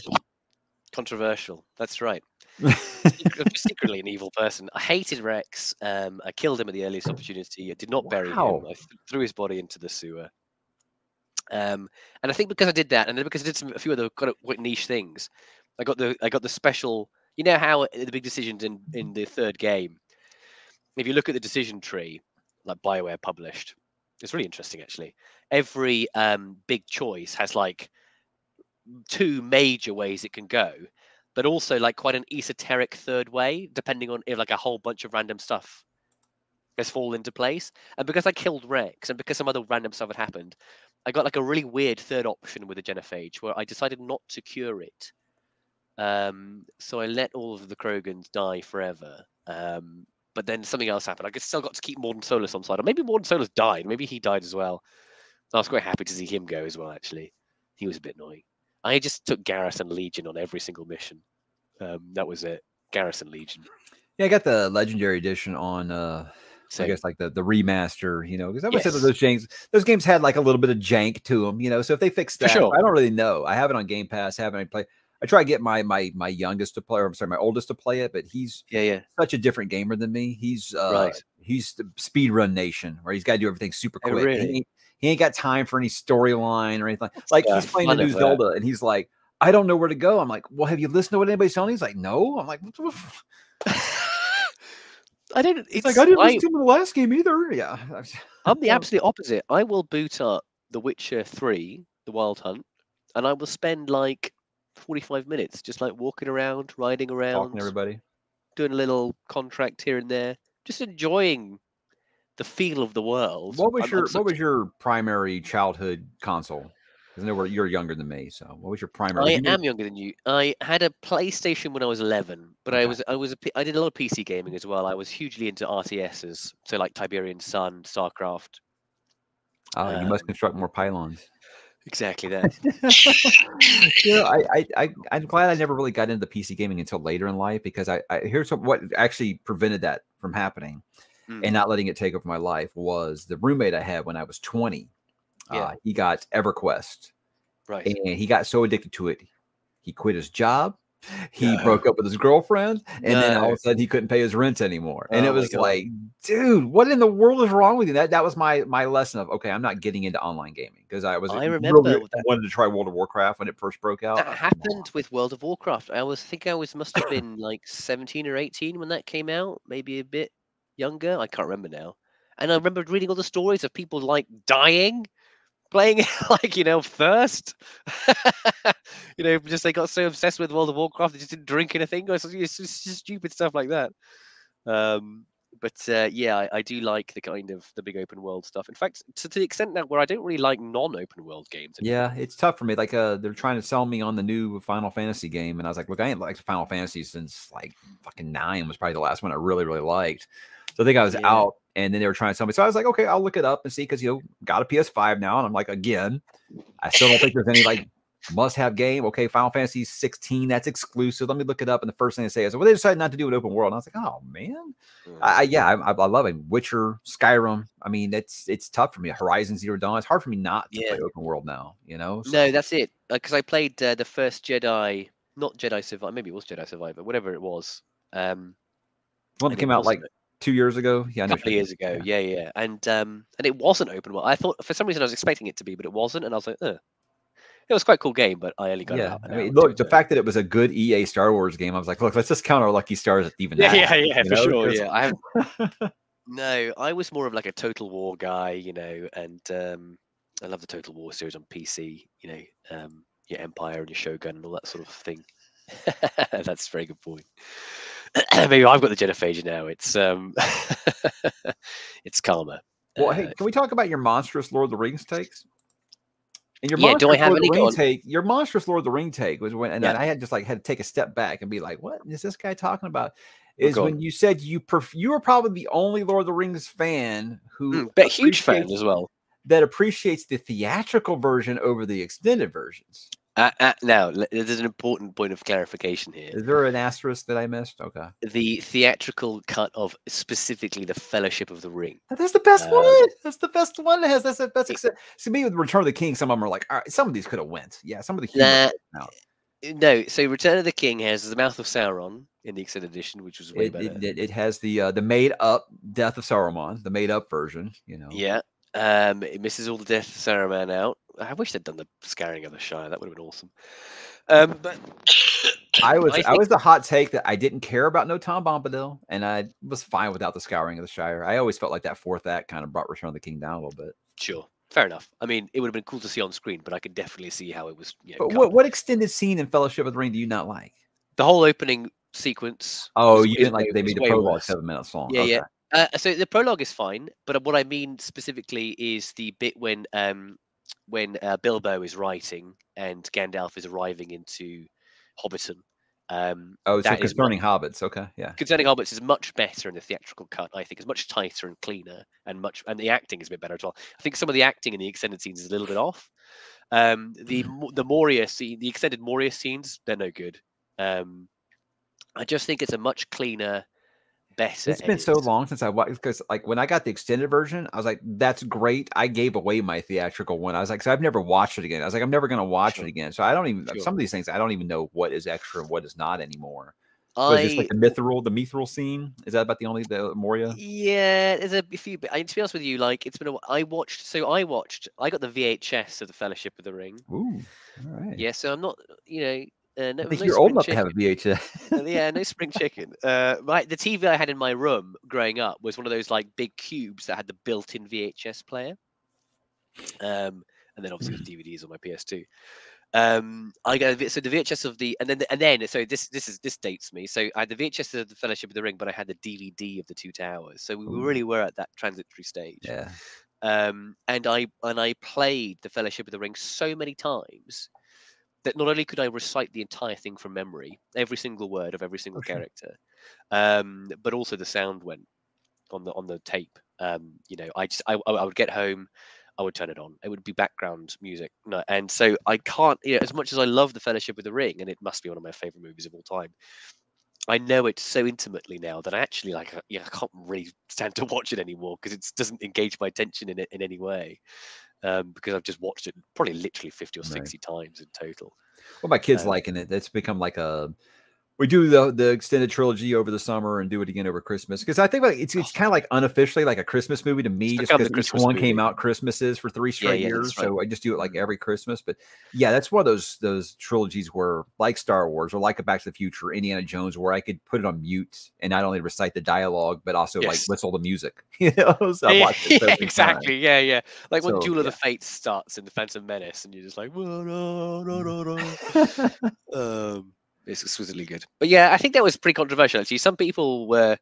Controversial. That's right. <laughs> Secretly an evil person. I hated Wrex. Um, I killed him at the earliest opportunity. I did not bury him. I th- threw his body into the sewer. Um, and I think because I did that, and then because I did some a few other kind of quite niche things, I got the I got the special. You know how uh, the big decisions in in the third game. If you look at the decision tree, like Bioware published, it's really interesting actually. Every um, big choice has like two major ways it can go, but also like quite an esoteric third way, depending on if like a whole bunch of random stuff has fallen into place. And because I killed Wrex and because some other random stuff had happened, I got like a really weird third option with the genophage where I decided not to cure it. Um, so I let all of the Krogans die forever. Um, but then something else happened. I guess still got to keep Mordin Solus on side, or maybe Mordin Solus died. Maybe he died as well. I was quite happy to see him go as well. Actually, he was a bit annoying. I just took Garrus and Legion on every single mission. Um, that was it. Garrus and Legion. Yeah, I got the Legendary Edition on. uh I guess like the the remaster, you know, because I would yes. say that those games those games had like a little bit of jank to them, you know. So if they fix that, sure. I don't really know. I have it on Game Pass, haven't played. I try to get my my my youngest to play, or I'm sorry, my oldest to play it, but he's yeah yeah such a different gamer than me. He's uh right. he's the speed run nation, where he's got to do everything super quick. Really? he, he, ain't got time for any storyline or anything. Like yeah, he's playing the new Zelda, and he's like, I don't know where to go. I'm like, well, have you listened to what anybody's telling? He's like, no. I'm like, what <laughs> I didn't. It's like I didn't listen to him in the last game either. Yeah, <laughs> I'm the <laughs> absolute opposite. I will boot up The Witcher Three, The Wild Hunt, and I will spend like 45 minutes just like walking around, riding around, talking to everybody, doing a little contract here and there, just enjoying the feel of the world. What was I'm, your I'm What was your primary childhood console? Because I know you're younger than me, so what was your primary? I am younger than you. I had a PlayStation when I was 11, but okay. I was I was a, I did a lot of PC gaming as well. I was hugely into RTSs, so like Tiberian Sun, StarCraft. Oh, um, you must um, construct more pylons. Exactly that. <laughs> you know, I, I, I, I'm glad I never really got into PC gaming until later in life because I, I here's what actually prevented that from happening mm. and not letting it take over my life was the roommate I had when I was 20 yeah. Uh, he got EverQuest. Right. And he got so addicted to it, he quit his job. He no. broke up with his girlfriend, and no. then all of a sudden he couldn't pay his rent anymore. And oh it was like, dude, what in the world is wrong with you? That that was my my lesson of okay, I'm not getting into online gaming because I was I remember really wanted to try World of Warcraft when it first broke out. That happened with World of Warcraft. I was think I was must have <laughs> been like 17 or 18 when that came out, maybe a bit younger. I can't remember now. And I remember reading all the stories of people like dying playing it <laughs> like you know first. <laughs> You know just they got so obsessed with world of warcraft they just didn't drink anything or just, it's just stupid stuff like that. Um but uh, yeah I, I, do like the kind of the big open world stuff. In fact to, to the extent now where i don't really like non-open world games anymore. yeah it's tough for me. Like uh they're trying to sell me on the new final fantasy game and i was like look i ain't liked final fantasy since like fucking nine was probably the last one i really really liked. So I think I was yeah. out, and then they were trying to tell me. So I was like, okay, I'll look it up and see because you know got a PS5 now, and I'm like, again, I still don't think there's any like <laughs> must-have game. Okay, Final Fantasy 16, that's exclusive. Let me look it up, and the first thing they say is, well, they decided not to do an open world. And I was like, oh man, I, yeah, I, I, love it. Witcher, Skyrim. I mean, it's it's tough for me. Horizon Zero Dawn. It's hard for me not to yeah. play open world now. You know? So, no, that's it. Because uh, I played uh, the first Jedi, not Jedi Survivor. Maybe it was Jedi Survivor, whatever it was. Um, one that came out like two years ago. Yeah, a couple of years ago. Yeah. yeah, yeah, and um, and it wasn't open world. I thought for some reason I was expecting it to be, but it wasn't, and I was like, Ugh. it was quite a cool game, but I only got yeah. I mean, look, the fact that it was a good EA Star Wars game, I was like, look, let's just count our lucky stars at even. Yeah, yeah, yeah, for know? sure. Yeah, I have. <laughs> no, I was more of like a Total War guy, you know, and um, I love the Total War series on PC. You know, um, your Empire and your Shogun and all that sort of thing. <laughs> That's a very good point. <clears throat> maybe I've got the genophagia now. It's um, <laughs> it's karma. Well, uh, hey, can we talk about your monstrous Lord of the Rings takes? And your yeah, do I have Lord any take? Your monstrous Lord of the Ring take was when, and yeah. I had just like had to take a step back and be like, "What is this guy talking about?" Is when you said you pref- you were probably the only Lord of the Rings fan who, mm, but huge fan as well, that appreciates the theatrical version over the extended versions. Uh, uh, now, there's an important point of clarification here. Is there an asterisk that I missed? Okay. The theatrical cut of specifically the Fellowship of the Ring. That's the best uh, one. That's the best one. It has that's that's except see me with Return of the King. Some of them are like, all right, some of these could have went. Yeah, some of the nah, no. So Return of the King has the Mouth of Sauron in the extended edition, which was way it, better. It, it, has the uh, the made up Death of Saruman, the made up version. You know. Yeah. Um, it misses all the Death of Saruman out. I wish they'd done the scouring of the Shire. That would have been awesome. Um, but I was I, I, was the hot take that I didn't care about no Tom Bombadil, and I was fine without the scouring of the Shire. I always felt like that fourth act kind of brought Return of the King down a little bit. Sure, fair enough. I mean, it would have been cool to see on screen, but I could definitely see how it was. You know, but what what extended scene in Fellowship of the Ring do you not like? The whole opening sequence. Oh, you didn't like they made the prologue seven minutes long. Yeah, okay. yeah. Uh, so the prologue is fine, but what I mean specifically is the bit when um, when uh, Bilbo is writing and Gandalf is arriving into Hobbiton, Um, Oh, so that is concerning hobbits. Okay, yeah. concerning hobbits is much better in the theatrical cut i think. It's much tighter and cleaner and much and the acting is a bit better as well. I think some of the acting in the extended scenes is a little bit off. Um the the moria scene the extended moria scenes they're no good. Um i just think it's a much cleaner better It's been so long since I watched because, like, when I got the extended version, I was like, "That's great." I gave away my theatrical one. I was like, "So I've never watched it again." I was like, "I'm never gonna watch Sure. it again." So I don't even Sure. some of these things I don't even know what is extra and what is not anymore. I just like the mithril, the mithril scene? Is that about the only the Moria? yeah, there's a few. But I, to be honest with you, like it's been a. I watched. So I watched. I got the VHS of the Fellowship of the Ring. Ooh, all right. Yeah, so I'm not. You know, uh, no, I think no you're old to have a. VHS. Uh, yeah, no spring chicken. Uh, my the TV I had in my room growing up was one of those like big cubes that had the built-in VHS player. Um, and then obviously the DVDs on my PS2. Um, I got so the VHS of the and then and then so this this is this dates me. So I had the VHS of the Fellowship of the Ring, but I had the DVD of the Two Towers. So we Ooh. really were at that transitory stage. yeah. Um, and I and I played the Fellowship of the Ring so many times that not only could I recite the entire thing from memory, every single word of every single character, um, but also the sound went on the on the tape. Um, you know, I just I, I would get home, I would turn it on. It would be background music, no, and so I can't. You know, as much as I love the Fellowship of the Ring, and it must be one of my favorite movies of all time. I know it so intimately now that I actually like, yeah, I can't really stand to watch it anymore because it doesn't engage my attention in it in any way. Um, because I've just watched it probably literally fifty or Right. sixty times in total. Well, my kids Um, liking it. It's become like a. We do the the extended trilogy over the summer and do it again over Christmas because I think like it's it's kind of like unofficially like a Christmas movie to me, just because each one came movie. out Christmases for three straight yeah, that's years. right. So I just do it like Mm. every Christmas. But yeah, that's one of those those trilogies where like Star Wars or like a Back to the Future, Indiana Jones, where I could put it on mute and not only recite the dialogue but also like whistle the music. <laughs> You know, <laughs> so yeah, so yeah, <laughs> exactly. times. Yeah, yeah. Like when So, Duel of the Fates starts in the Phantom Menace, and you're just like, no, no, no, no." um, it's exquisitely good. But yeah, I think that was pretty controversial. Actually, some people were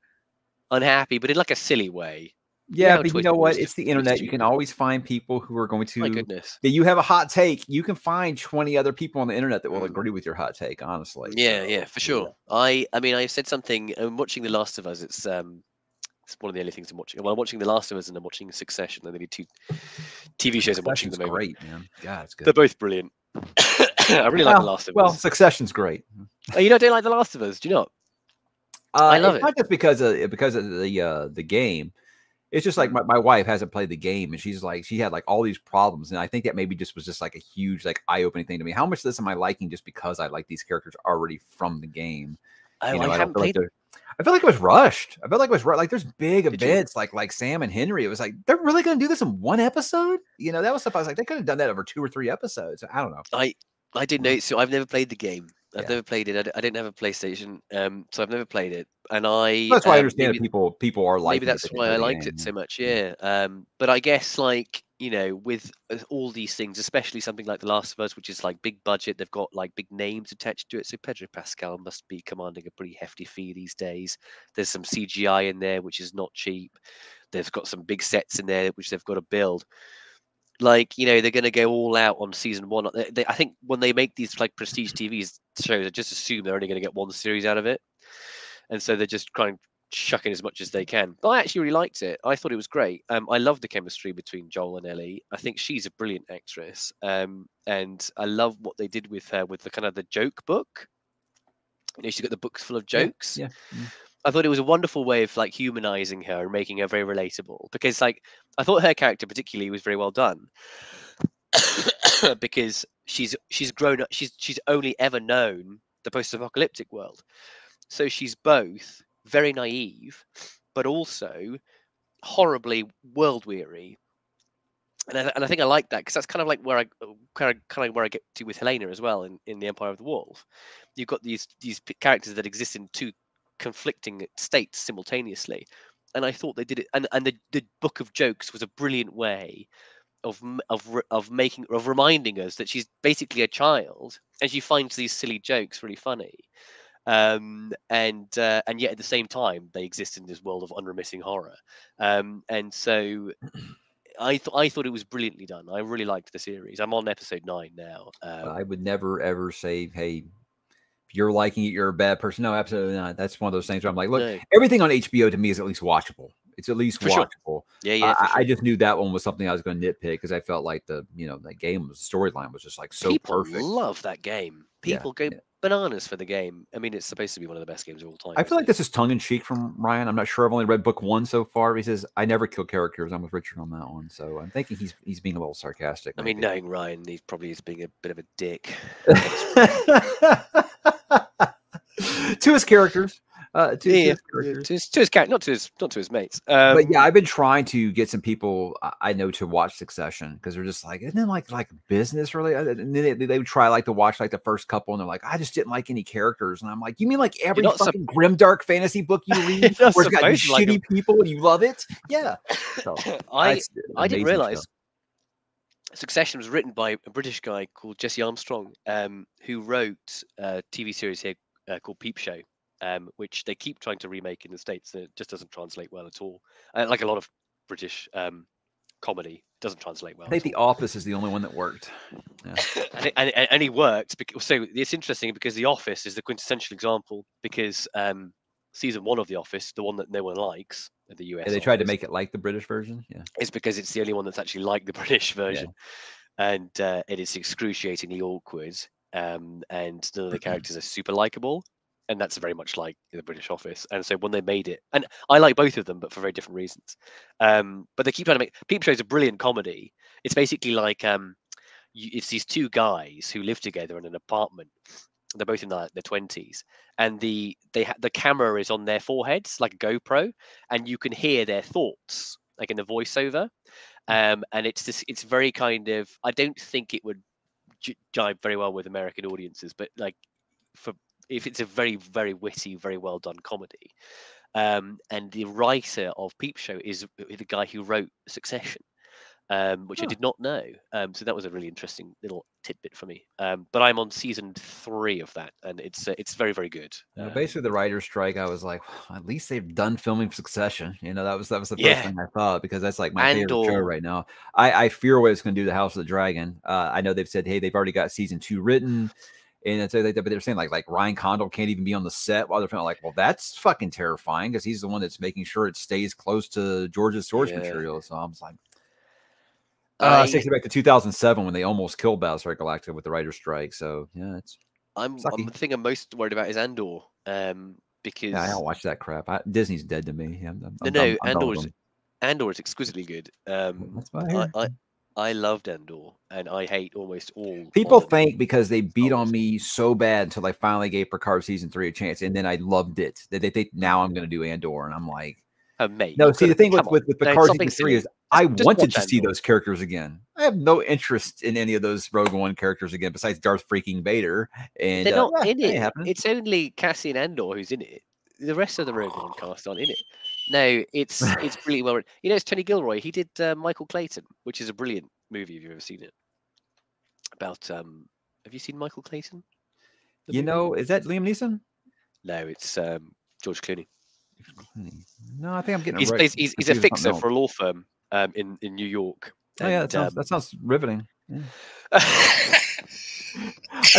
unhappy, but in like a silly way. Yeah, how but you know what? It's the internet. You can always find people who are going to. My to goodness. that you have a hot take. You can find 20 other people on the internet that will Mm. agree with your hot take, honestly. Yeah, So, yeah, for sure. I, I mean, I said something. I'm watching The Last of Us. It's um, it's one of the only things I'm watching. Well, I'm watching The Last of Us and I'm watching Succession. They're the two TV shows I'm watching at the moment. great, man. Yeah, it's good. They're both brilliant. <coughs> I really like The Last of well, Us. Succession's great. Oh, you don't, like The Last of Us, do you not? Uh, I love it's it. Not just because of because of the uh, the game. It's just like my, my wife hasn't played the game, and she's like she had like all these problems, and I think that maybe just was just like a huge like eye opening thing to me. How much of this am I liking just because I like these characters already from the game? Oh, You know, I don't haven't like played. they're- I felt like it was rushed. I felt like it was ru- like there's big Did you? events like like Sam and Henry. It was like they're really going to do this in one episode. You know, that was stuff I was like they could have done that over two or three episodes. I don't know. I I didn't know. So I've never played the game. I've Yeah. never played it. I didn't have a PlayStation, um, so I've never played it. And I That's why I um, understand maybe, that people people are like maybe that's why I liked it so much. Yeah. Um, but I guess like you know, with uh, all these things, especially something like The Last of Us, which is like big budget, they've got like big names attached to it. So Pedro Pascal must be commanding a pretty hefty fee these days. There's some CGI in there, which is not cheap. They've got some big sets in there, which they've got to build. Like you know, they're going to go all out on season one. They, they, I think when they make these like prestige TV shows, I just assume they're only going to get one series out of it, and so they're just trying chucking as much as they can. But I actually really liked it. I thought it was great. Um, I love the chemistry between Joel and Ellie. I think she's a brilliant actress. Um, and I love what they did with her with the kind of the joke book. You know, she's got the books full of jokes. yeah, mm. I thought it was a wonderful way of like humanizing her and making her very relatable. Because like I thought her character particularly was very well done. <coughs> because she's she's grown up she's she's only ever known the post-apocalyptic world. So she's both very naive, but also horribly world weary. And I, and I think I like that because that's kind of like where I kind of kind of where I get to with Helena as well in, in the Empire of the Wolf. You've got these these characters that exist in two conflicting states simultaneously, and I thought they did it. And and the, the book of jokes was a brilliant way of of of making of reminding us that she's basically a child and she finds these silly jokes really funny um and uh, and yet at the same time they exist in this world of unremitting horror um and so i thought i thought it was brilliantly done i really liked the series i'm on episode nine now um, I would never ever say, hey, If you're liking it, you're a bad person. No, absolutely not. That's one of those things where I'm like, look, No. everything on HBO to me is at least watchable. It's at least For sure. watchable. Yeah, yeah. for I, I just knew that one was something I was going to nitpick because I felt like the you know the game was the storyline was just like so People perfect. love that game. Yeah, People go yeah. Bananas for the game. I mean, it's supposed to be one of the best games of all time. I feel like it? this is tongue in cheek from Ryan. I'm not sure. I've only read book one so far. He says I never kill characters. I'm with Richard on that one, so I'm thinking he's he's being a little sarcastic. I mean, knowing Ryan, he probably is being a bit of a dick. <laughs> to his characters, uh, to, to his to his, to his character, not to his, not to his mates. Um, but yeah, I've been trying to get some people I- know to watch Succession because they're just like, isn't it like like business really? And then they, they would try like to watch like the first couple, and they're like, I just didn't like any characters, and I'm like, you mean like every fucking grim dark fantasy book you <laughs> read where it's got these like shitty people and you love it? Yeah, <laughs> So, I I didn't realize. Succession was written by a British guy called Jesse Armstrong, um, who wrote a TV series here uh, called Peep Show, um, which they keep trying to remake in the states, and it just doesn't translate well at all. Uh, like a lot of British um, comedy, doesn't translate well. I think The Office is the only one that worked. all. <laughs> and, it, and, it- and he worked. Because, so it's interesting because The Office is the quintessential example because um, season one of The Office, the one that no one likes, in the US, Yeah, they tried to make it like the British version. Yeah, is because it's the only one that's actually like the <laughs> British version, and uh, it is excruciatingly awkward. Um, and none of the <clears throat> characters are super likable, and that's very much like the British Office. And so when they made it, and I like both of them, but for very different reasons. Um, but they keep trying to make Peep Show is a brilliant comedy. It's basically like um, you, it's these two guys who live together in an apartment. They're both in their their twenties, and the they ha- the camera is on their foreheads like a GoPro, and you can hear their thoughts like in the voiceover. Um, and it's this it's very kind of I don't think it would j- jibe very well with American audiences, but like for if it's a very very witty, very well done comedy. Um, and the writer of Peep Show is the guy who wrote Succession, um, which I did not know. Um, so that was a really interesting little tidbit for me. Um, but I'm on season three of that, and it's uh, it's very very good. Uh, basically the writer's strike. I was like, "Well, at least they've done filming Succession. You know, that was that was the first Yeah. thing I thought because that's like my favorite show right now. I, I fear what it's going to do to House of the Dragon. Uh, I know they've said, hey, they've already got season two written. And it's, like, but they're saying like like Ryan Condal can't even be on the set while they're filming. Like, well, that's fucking terrifying because he's the one that's making sure it stays close to George's source Yeah. material. So I'm just like, uh, I- takes me back to 2007 when they almost killed Battlestar Galactica with the writer's strike. So yeah, it's I'm, I'm the thing I'm most worried about is Andor, um, because yeah, I don't watch that crap. I, Disney's dead to me. I'm, I'm, no, no, I'm Andor's. Andor is exquisitely good. Um, That's I. I loved Andor, and I hate almost all. People think because they beat on me so bad until I finally gave Picard season three a chance, and then I loved it. That they think now I'm going to do Andor, and I'm like, Oh, mate. no. See, the thing with with, with Picard stop season three is I just wanted to see those characters again. I have no interest in any of those Rogue One characters again, besides Darth freaking Vader. And They're uh, not yeah, in ain't it. It's only Cassian Andor who's in it. The rest of the Rogue One cast aren't in it. No, it's <laughs> it's really Well, written. you know, it's Tony Gilroy. He did uh, Michael Clayton, which is a brilliant movie. If you've ever seen it, about um, have you seen Michael Clayton? The you movie? know, is that Liam Neeson? no, it's um, George Clooney. No, I think I'm getting He's, right. plays, he's, he's a confused with something fixer for a law firm um, in in New York. Oh yeah, that and, sounds, um, that sounds riveting. I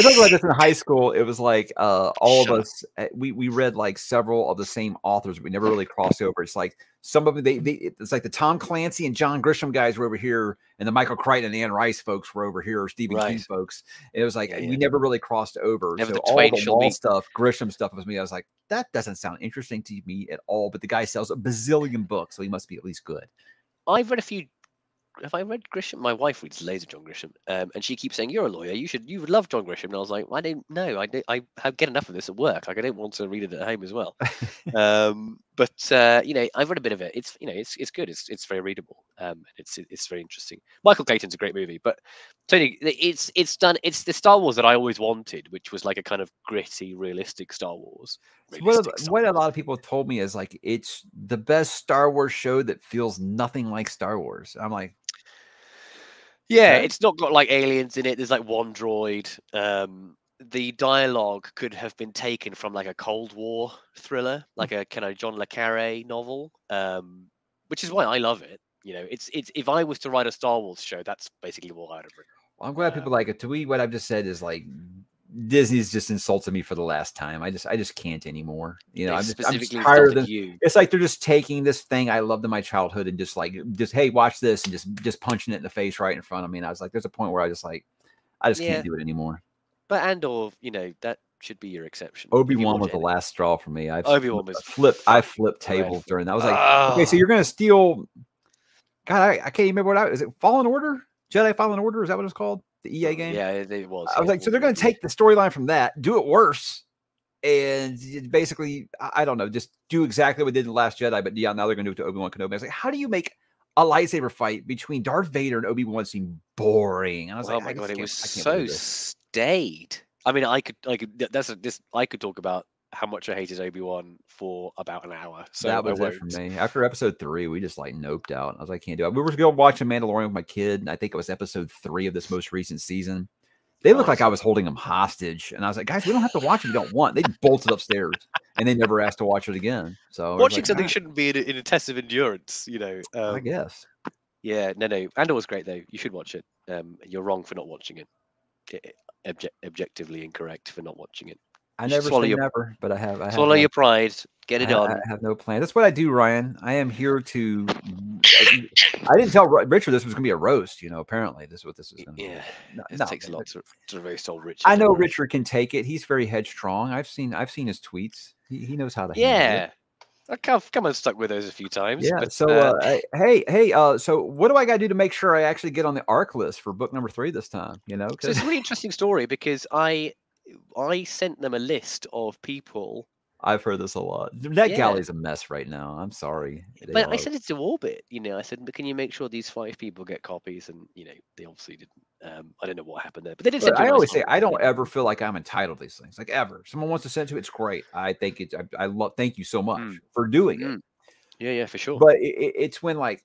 talked about this in high school. It was like uh, all Shut of us. uh, We we read like several of the same authors. We never really crossed over. It's like some of them. They, they it's like the Tom Clancy and John Grisham guys were over here, and the Michael Crichton and Anne Rice folks were over here, or Stephen King folks. And it was like Yeah, we yeah. never really crossed over. Never so the all the Wall meet. stuff, Grisham stuff was me. I was like, that doesn't sound interesting to me at all. But the guy sells a bazillion books, so he must be at least good. I've read a few. Have I read Grisham? My wife reads loads of John Grisham, um, and she keeps saying, "You're a lawyer. You should. You would love John Grisham." And I was like, "I don't know. I don't, I get enough of this at work. Like, I don't want to read it at home as well." <laughs> um, but uh, you know, I've read a bit of it. It's you know, it's it's good. It's it's very readable. Um, it's it's very interesting. Michael Clayton's a great movie, but Tony, it's it's done. It's the Star Wars that I always wanted, which was like a kind of gritty, realistic Star Wars. So what, a- Star what a lot of people told me is like it's the best Star Wars show that feels nothing like Star Wars. I'm like, Yeah, it's not got like aliens in it. There's like one droid. Um, the dialogue could have been taken from like a Cold War thriller, like a kind of John le Carre novel, um, which is why I love it. You know, it's it's if I was to write a Star Wars show, that's basically what I'd have written. well, I'm glad people Um, like it. To me, what I've just said is like Disney's just insulted me for the last time. I just I just can't anymore. You know, I'm just, I'm just tired of you. It's like they're just taking this thing I loved in my childhood and just like just hey, watch this and just just punching it in the face right in front of me. And I was like, there's a point where I just like I just Yeah. can't do it anymore. But Andor, you know, that should be your exception. Obi Wan was the last straw for me. I Obi-Wan was flipped. I flipped tables during that. I was like, okay, so you're gonna steal. God, I, I can't even remember what I is it. Fallen Order, Jedi Fallen Order. Is that what it's called? The EA mm, game. Yeah, it, it was. I was yeah, like, so they're going to take the storyline from that, do it worse, and basically, I I don't know, just do exactly what they did in the Last Jedi. But yeah, now they're going to do it to Obi Wan Kenobi. I was like, how do you make a lightsaber fight between Darth Vader and Obi Wan seemed boring? And I was like, oh like, my god, it was so staid. I mean, I could, I could. That's a, this. I could talk about how much I hated Obi Wan for about an hour. So that was it for me. After episode three, we just like noped out. I was like, I can't do it. We were going to watching Mandalorian with my kid, and I think it was episode three of this most recent season. They looked like I was holding them hostage, and I was like, guys, we don't have to watch it. if You don't want. They bolted upstairs, and they never asked to watch it again. So Watching like, something "Alright, shouldn't be in a, in a test of endurance, you know. I Um, guess. yeah, no, no. Andor was great though. You should watch it. Um, you're wrong for not watching it. I- I- objectively incorrect for not watching it. I never swallow your- never, but I have. I have Swallow no- your pride. Get it ha- on. I have no plan. That's what I do, Ryan. I am here to. I didn't tell Richard this was going to be a roast. You know, apparently this is what this is going to Yeah, be. No, it no, takes a lot to, to roast old Richard. I know Richard can take it. He's very headstrong. I've seen I've seen his tweets. He, he knows how to handle it. Yeah, I come come and stuck with those a few times. Yeah. but, So uh, I- hey hey uh so what do I got to do to make sure I actually get on the arc list for book number three this time? You know, So it's a really interesting story because I I sent them a list of people, I've heard this a lot. Net Yeah. Galley's a mess right now. I'm sorry. They but I are. sent it to Orbit. You know, I said, "But can you make sure these five people get copies?" And you know, they obviously didn't. Um, I don't know what happened there, but they did. But send you a I always say I don't ever feel like I'm entitled to these things. Like ever. Someone wants to send to it, it's great. I think it's I, I love thank you so much Mm. for doing it. Mm. Yeah, yeah, for sure. But it, it- it's when like,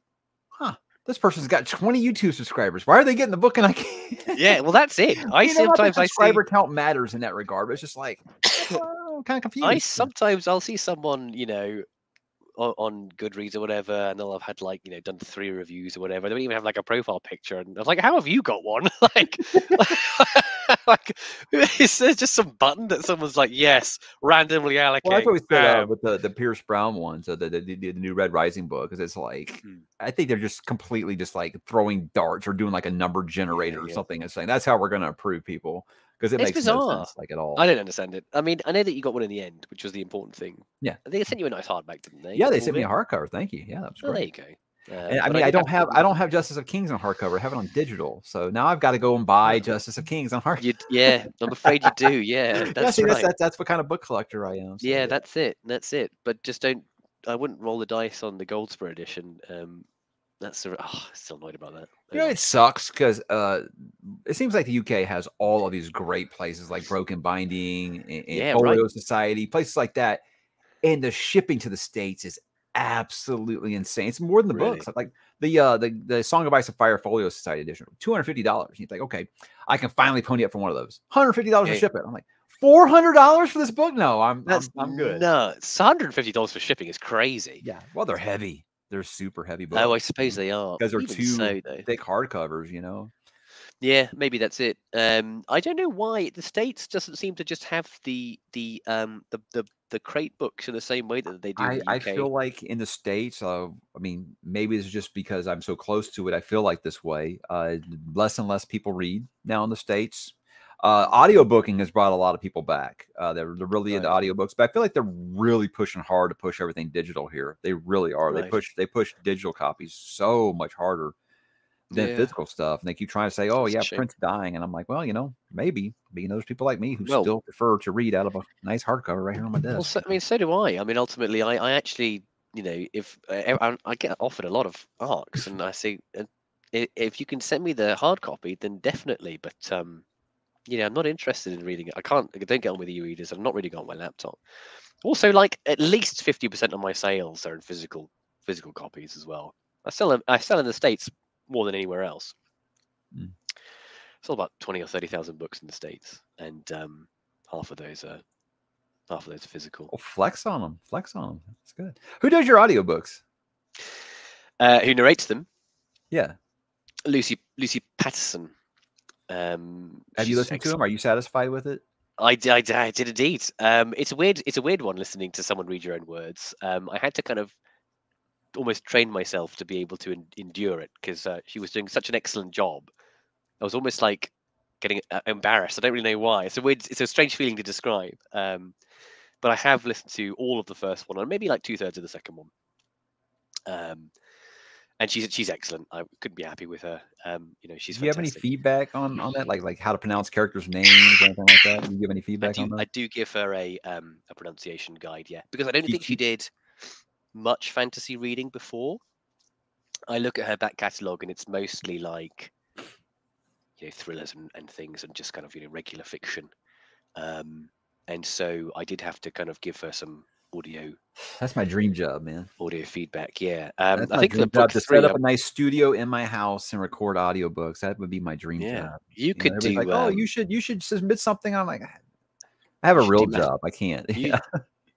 huh, this person's got 20 YouTube subscribers. Why are they getting the book and I can't? yeah, well, that's it. <laughs> I You know, sometimes I see. subscriber count matters in that regard, but it's just like <laughs> well, kind of confused. I sometimes I'll see someone, you know, on, on Goodreads or whatever, and they'll have had like, you know, done three reviews or whatever. They don't even have like a profile picture, and I was like, "How have you got one?" <laughs> like, <laughs> like, is there just some button that someone's like, "Yes, randomly allocate"? Well, that's what we said uh, with the, the Pierce Brown ones, uh, the, the, the, the new Red Rising book, because it's like, Mhm. I think they're just completely just like throwing darts or doing like a number generator or yeah. something and saying that's how we're going to approve people because it It's makes no bizarre. sense like at all. I don't understand it. I mean, I know that you got one in the end, which was the important thing. Yeah. they sent you a nice hardback, didn't they? yeah, they sent me a hardcover. Thank you. Yeah, that was Oh, there great. you go. Uh, And, I mean, I did don't have I don't have <laughs> Justice of Kings on hardcover. I have it on digital. So now I've got to go and buy Justice of Kings on hardcover. You, yeah, I'm afraid you do. Yeah, <laughs> yeah, that's see, right. that's, that's that's what kind of book collector I am. so yeah, that's it. That's it. But just don't. I wouldn't roll the dice on the Goldsboro edition. Um, that's the. Oh, still annoyed about that. You know, it sucks because uh, it seems like the UK has all of these great places like Broken Binding and, and Yeah, Folio right. Society, places like that, and the shipping to the states is absolutely insane. It's more than the Really? books. Like the uh, the the Song of Ice and Fire Folio Society edition, two hundred fifty dollars. You think, okay, I can finally pony up for one of those. Hundred fifty dollars to ship it. I'm like, four hundred dollars for this book? No, I'm that's I'm, I'm good. nuts. 150 dollars for shipping is crazy. Yeah, well, they're heavy. They're super heavy books. Oh, I suppose they are. because they're Even two so, though. thick hardcovers. You know. Yeah, maybe that's it. Um, I don't know why the states doesn't seem to just have the the um the the, the crate books in the same way that they do I, in the I feel like in the states, uh, I mean, maybe it's just because I'm so close to it. I feel like this way. Uh, less and less people read now in the states. Uh, audio booking has brought a lot of people back. Uh, they're, they're really into Right. audiobooks, but I feel like they're really pushing hard to push everything digital here. They really are. They push they push digital copies so much harder than Yeah. physical stuff, and they keep trying to say, "Oh That's yeah, print's dying," and I'm like, "Well, you know, maybe, but you know, there's people like me who Well- still prefer to read out of a nice hardcover right here on my desk." Well, so, I mean, so do I. I mean, ultimately, I, I actually, you know, if uh, I, I get offered a lot of arcs, and I say, uh, if you can send me the hard copy, then definitely. But um, you know, I'm not interested in reading it. I can't. I don't get on with e-readers. I've not really got on my laptop. Also, like at least fifty percent of my sales are in physical physical copies as well. I sell I sell in the states more than anywhere else. Mm. It's all about twenty or thirty thousand books in the states, and um, half of those are half of those are physical. Well, flex on them. Flex on them. That's good. Who does your audiobooks? Uh, who narrates them? Yeah. Lucy Lucy Patterson. Um, Have you listened to ex- them? Are you satisfied with it? I did, I did, I did indeed. Um, it's a weird, it's a weird one listening to someone read your own words. Um, I had to kind of almost train myself to be able to en- endure it because uh, she was doing such an excellent job. I was almost like getting uh, embarrassed. I don't really know why. It's a weird, it's a strange feeling to describe. Um, but I have listened to all of the first one and maybe like two thirds of the second one. Um, and she's she's excellent. I couldn't be happy with her. Um, you know, she's. Do you have any feedback on on that, like like how to pronounce characters' names or anything like that? Do you give any feedback do, on that? I do give her a um a pronunciation guide, yeah, because I don't think she she- did much fantasy reading before. I look at her back catalogue and it's mostly like you know thrillers and, and things and just kind of you know regular fiction. Um, and so I did have to kind of give her some audio That's my dream job, man. audio feedback. Yeah, um, That's I think dream book to set up a nice studio in my house and record audiobooks. That would be my dream yeah, job. you You could everybody's do. like, oh, um, you should you should submit something. I'm like, I have a real job. I can't. <laughs> you, Yeah.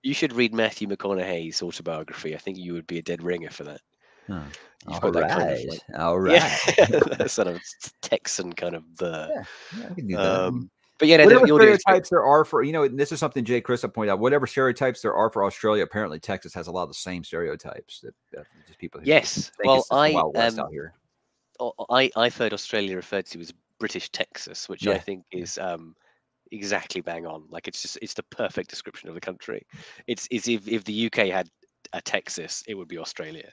you should read Matthew McConaughey's autobiography. I think you would be a dead ringer for that. Huh. You've All got that kind of, right. like- All right. Yeah, <laughs> that sort of Texan kind of the. Yeah, yeah, I can do that. Um, but yeah, whatever the audio is great. stereotypes there are for you know, and this is something Jay Chris pointed out. Whatever stereotypes there are for Australia, apparently Texas has a lot of the same stereotypes that, that just people. Yes, well, I um, out here. o- I I've heard Australia referred to as British Texas, which I think is um exactly bang on. Like it's just it's the perfect description of the country. It's is if if the UK had a Texas, it would be Australia,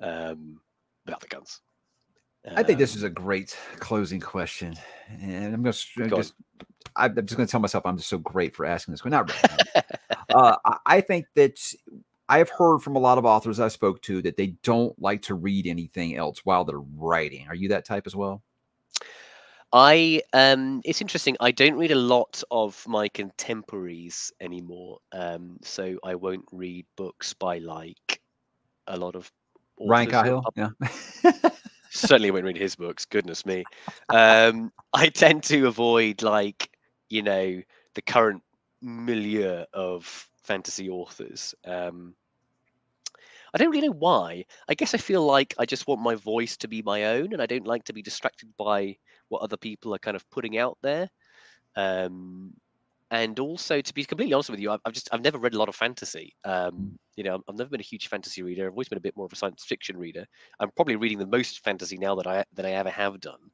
um, without the guns. I think this Um, is a great closing question, and I'm just, I'm Go just I'm just going to tell myself I'm just so great for asking this. question. Not really. <laughs> uh, I- I think that I've heard from a lot of authors I spoke to that they don't like to read anything else while they're writing. Are you that type as well? I um it's interesting. I don't read a lot of my contemporaries anymore. Um so I won't read books by like a lot of Ryan Cahill, yeah. <laughs> certainly won't read his books, goodness me. Um I tend to avoid like, you know, the current milieu of fantasy authors. Um I don't really know why. I guess I feel like I just want my voice to be my own and I don't like to be distracted by what other people are kind of putting out there. Um, and also, to be completely honest with you, I've, I've just I've never read a lot of fantasy. Um, you know, I've never been a huge fantasy reader. I've always been a bit more of a science fiction reader. I'm probably reading the most fantasy now that I that I ever have done.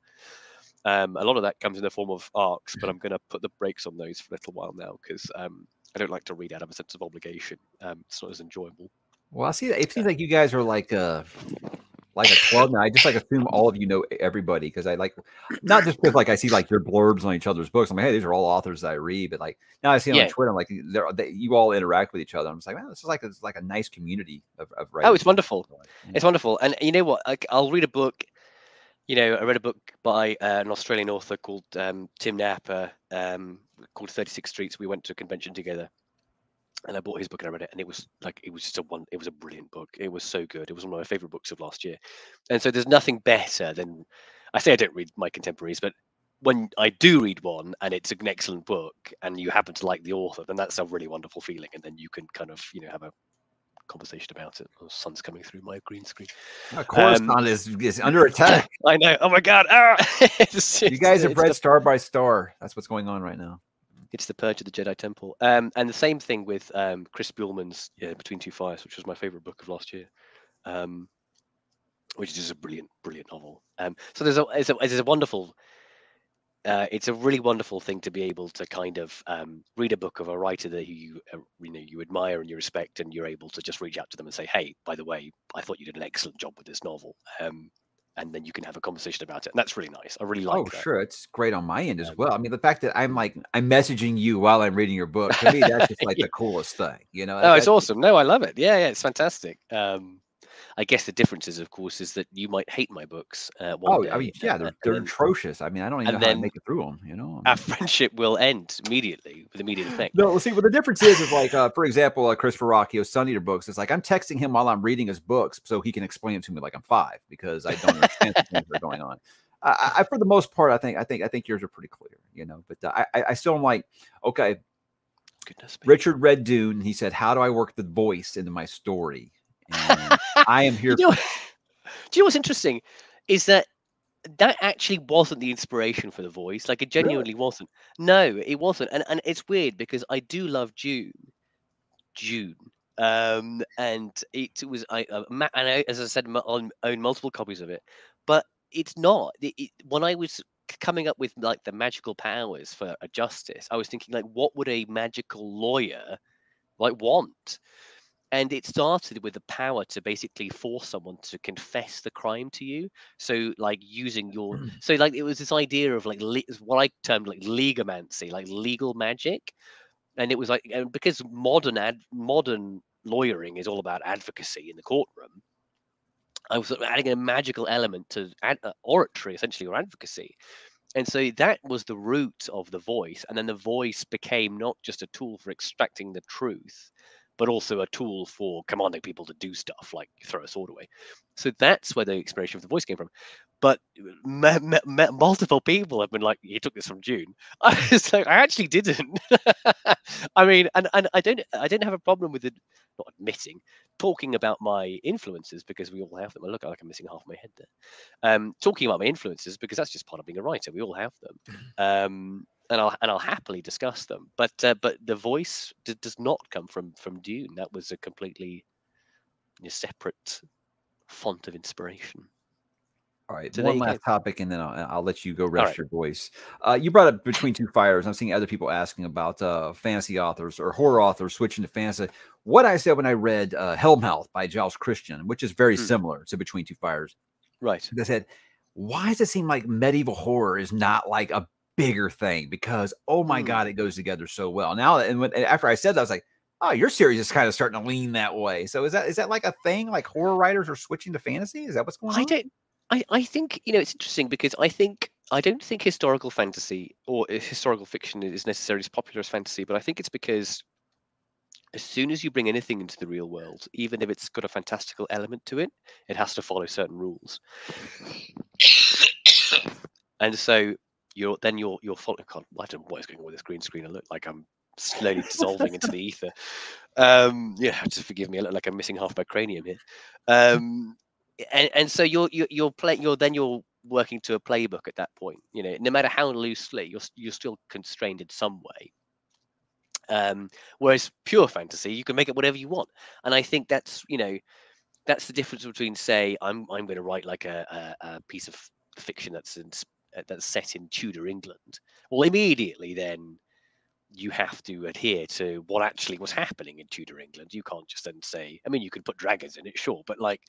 Um, a lot of that comes in the form of arcs, but I'm going to put the brakes on those for a little while now because um, I don't like to read out of a sense of obligation. Um, it's not as enjoyable. Well, I see. that It seems like you guys are like a like a club now. I just like assume all of you know everybody because I like not just because like I see like your blurbs on each other's books. I'm like, hey, these are all authors that I read. But like now I see Yeah. on Twitter, I'm like, they're, they, you all interact with each other. I'm just like, man, this is like it's like a nice community of, of Oh, it's wonderful. Yeah. It's wonderful. And you know what? Like, I'll read a book. You know, I read a book by uh, an Australian author called um, Tim Napper um, called 36 Streets. We went to a convention together. And I bought his book and I read it, and it was like it was just a one. It was a brilliant book. It was so good. It was one of my favorite books of last year. And so there's nothing better than I say I don't read my contemporaries, but when I do read one and it's an excellent book, and you happen to like the author, then that's a really wonderful feeling. And then you can kind of you know have a conversation about it. The sun's coming through my green screen. Uh, Coruscant is, is under attack. <laughs> I know. Oh my god! Ah! <laughs> It's- You guys have read star by star. That's what's going on right now. It's the purge of the Jedi Temple. Um, and the same thing with um, Chris Buehlman's yeah, Between Two Fires, which was my favorite book of last year. Um, which is just a brilliant, brilliant novel. Um, so there's a, it's a, it's a wonderful. Uh, it's a really wonderful thing to be able to kind of um, read a book of a writer that you uh, you know you admire and you respect, and you're able to just reach out to them and say, "Hey, by the way, I thought you did an excellent job with this novel," um, and then you can have a conversation about it, and that's really nice. I really like oh, that. sure. It's great on my end as Um, well. I mean, the fact that I'm like I'm messaging you while I'm reading your book to me that's just like Yeah. the <laughs> coolest thing. You know? Oh, it's awesome. No, I love it. Yeah, yeah, it's fantastic. Um, I guess the difference is, of course, is that you might hate my books. Uh, Oh, day, I mean, yeah, they're, they're then atrocious. I mean, I don't even know how to make it through them. You know, our <laughs> friendship will end immediately with immediate effect. No, well, see, what the difference is is like, uh, for example, uh, Christopher Ruocchio's Sun Eater books. It's like I'm texting him while I'm reading his books so he can explain it to me like I'm five because I don't understand the things that are going on. I, I, for the most part, I think, I think, I think yours are pretty clear, you know. But uh, I, I, I still am like, okay, Goodness. Richard read Dune. He said, "How do I work the voice into my story?" And I am here. You know, <laughs> do you know what's interesting is that that actually wasn't the inspiration for the voice. Like it Really? genuinely wasn't. No, it wasn't. And and it's weird because I do love Dune. Dune. Um, and it was I, uh, ma- and I, as I said, m- on own multiple copies of it, but it's not. It, it, when I was coming up with like the magical powers for a justice, I was thinking like, what would a magical lawyer like want? And it started with the power to basically force someone to confess the crime to you. So like using your so like it was this idea of like le- what i termed like legomancy like legal magic. And it was like and because modern ad modern lawyering is all about advocacy in the courtroom i was adding a magical element to ad, uh, oratory essentially or advocacy. And so that was the root of the voice. And then the voice became not just a tool for extracting the truth but also a tool for commanding people to do stuff like throw a sword away. So that's where the inspiration of the voice came from. But me- me- me- multiple people have been like, "You took this from Dune." <laughs> I was like, "I actually didn't." <laughs> I mean, and, and I don't, I don't have a problem with it not admitting, talking about my influences because we all have them. I look like I'm missing half my head there. Um, talking about my influences because that's just part of being a writer. We all have them. Um, and I'll and I'll happily discuss them. But uh, but the voice d- does not come from from Dune. That was a completely separate font of inspiration. All right, So one you go. last topic, and then I'll, I'll let you go rest right. your voice. Uh, you brought up Between Two Fires. I'm seeing other people asking about uh, fantasy authors or horror authors switching to fantasy. What I said when I read uh, Hellmouth by Giles Kristian, which is very Hmm. similar to Between Two Fires, Right. I said, why does it seem like medieval horror is not like a bigger thing? Because oh my Hmm. god, it goes together so well. Now, and when, after I said that, I was like, oh, your series is kind of starting to lean that way. So is that is that like a thing? Like horror writers are switching to fantasy? Is that what's going on? I don't. I, I think you know it's interesting because I think I don't think historical fantasy or uh, historical fiction is necessarily as popular as fantasy, but I think it's because as soon as you bring anything into the real world, even if it's got a fantastical element to it, it has to follow certain rules. and so you're then you're you're following. God, I don't know what is going on with this green screen. I look like I'm slowly dissolving into the ether. Um, yeah, just forgive me. I look like I'm missing half my cranium here. Um, and, and so you're you're you're play you're then you're working to a playbook at that point. You know, no matter how loosely, you're you're still constrained in some way. Um, whereas pure fantasy, you can make it whatever you want, and I think that's you know that's the difference between say I'm I'm going to write like a, a, a piece of fiction that's in, that's set in Tudor England. Well, immediately then you have to adhere to what actually was happening in Tudor England. You can't just then say, I mean, you could put dragons in it, sure, but like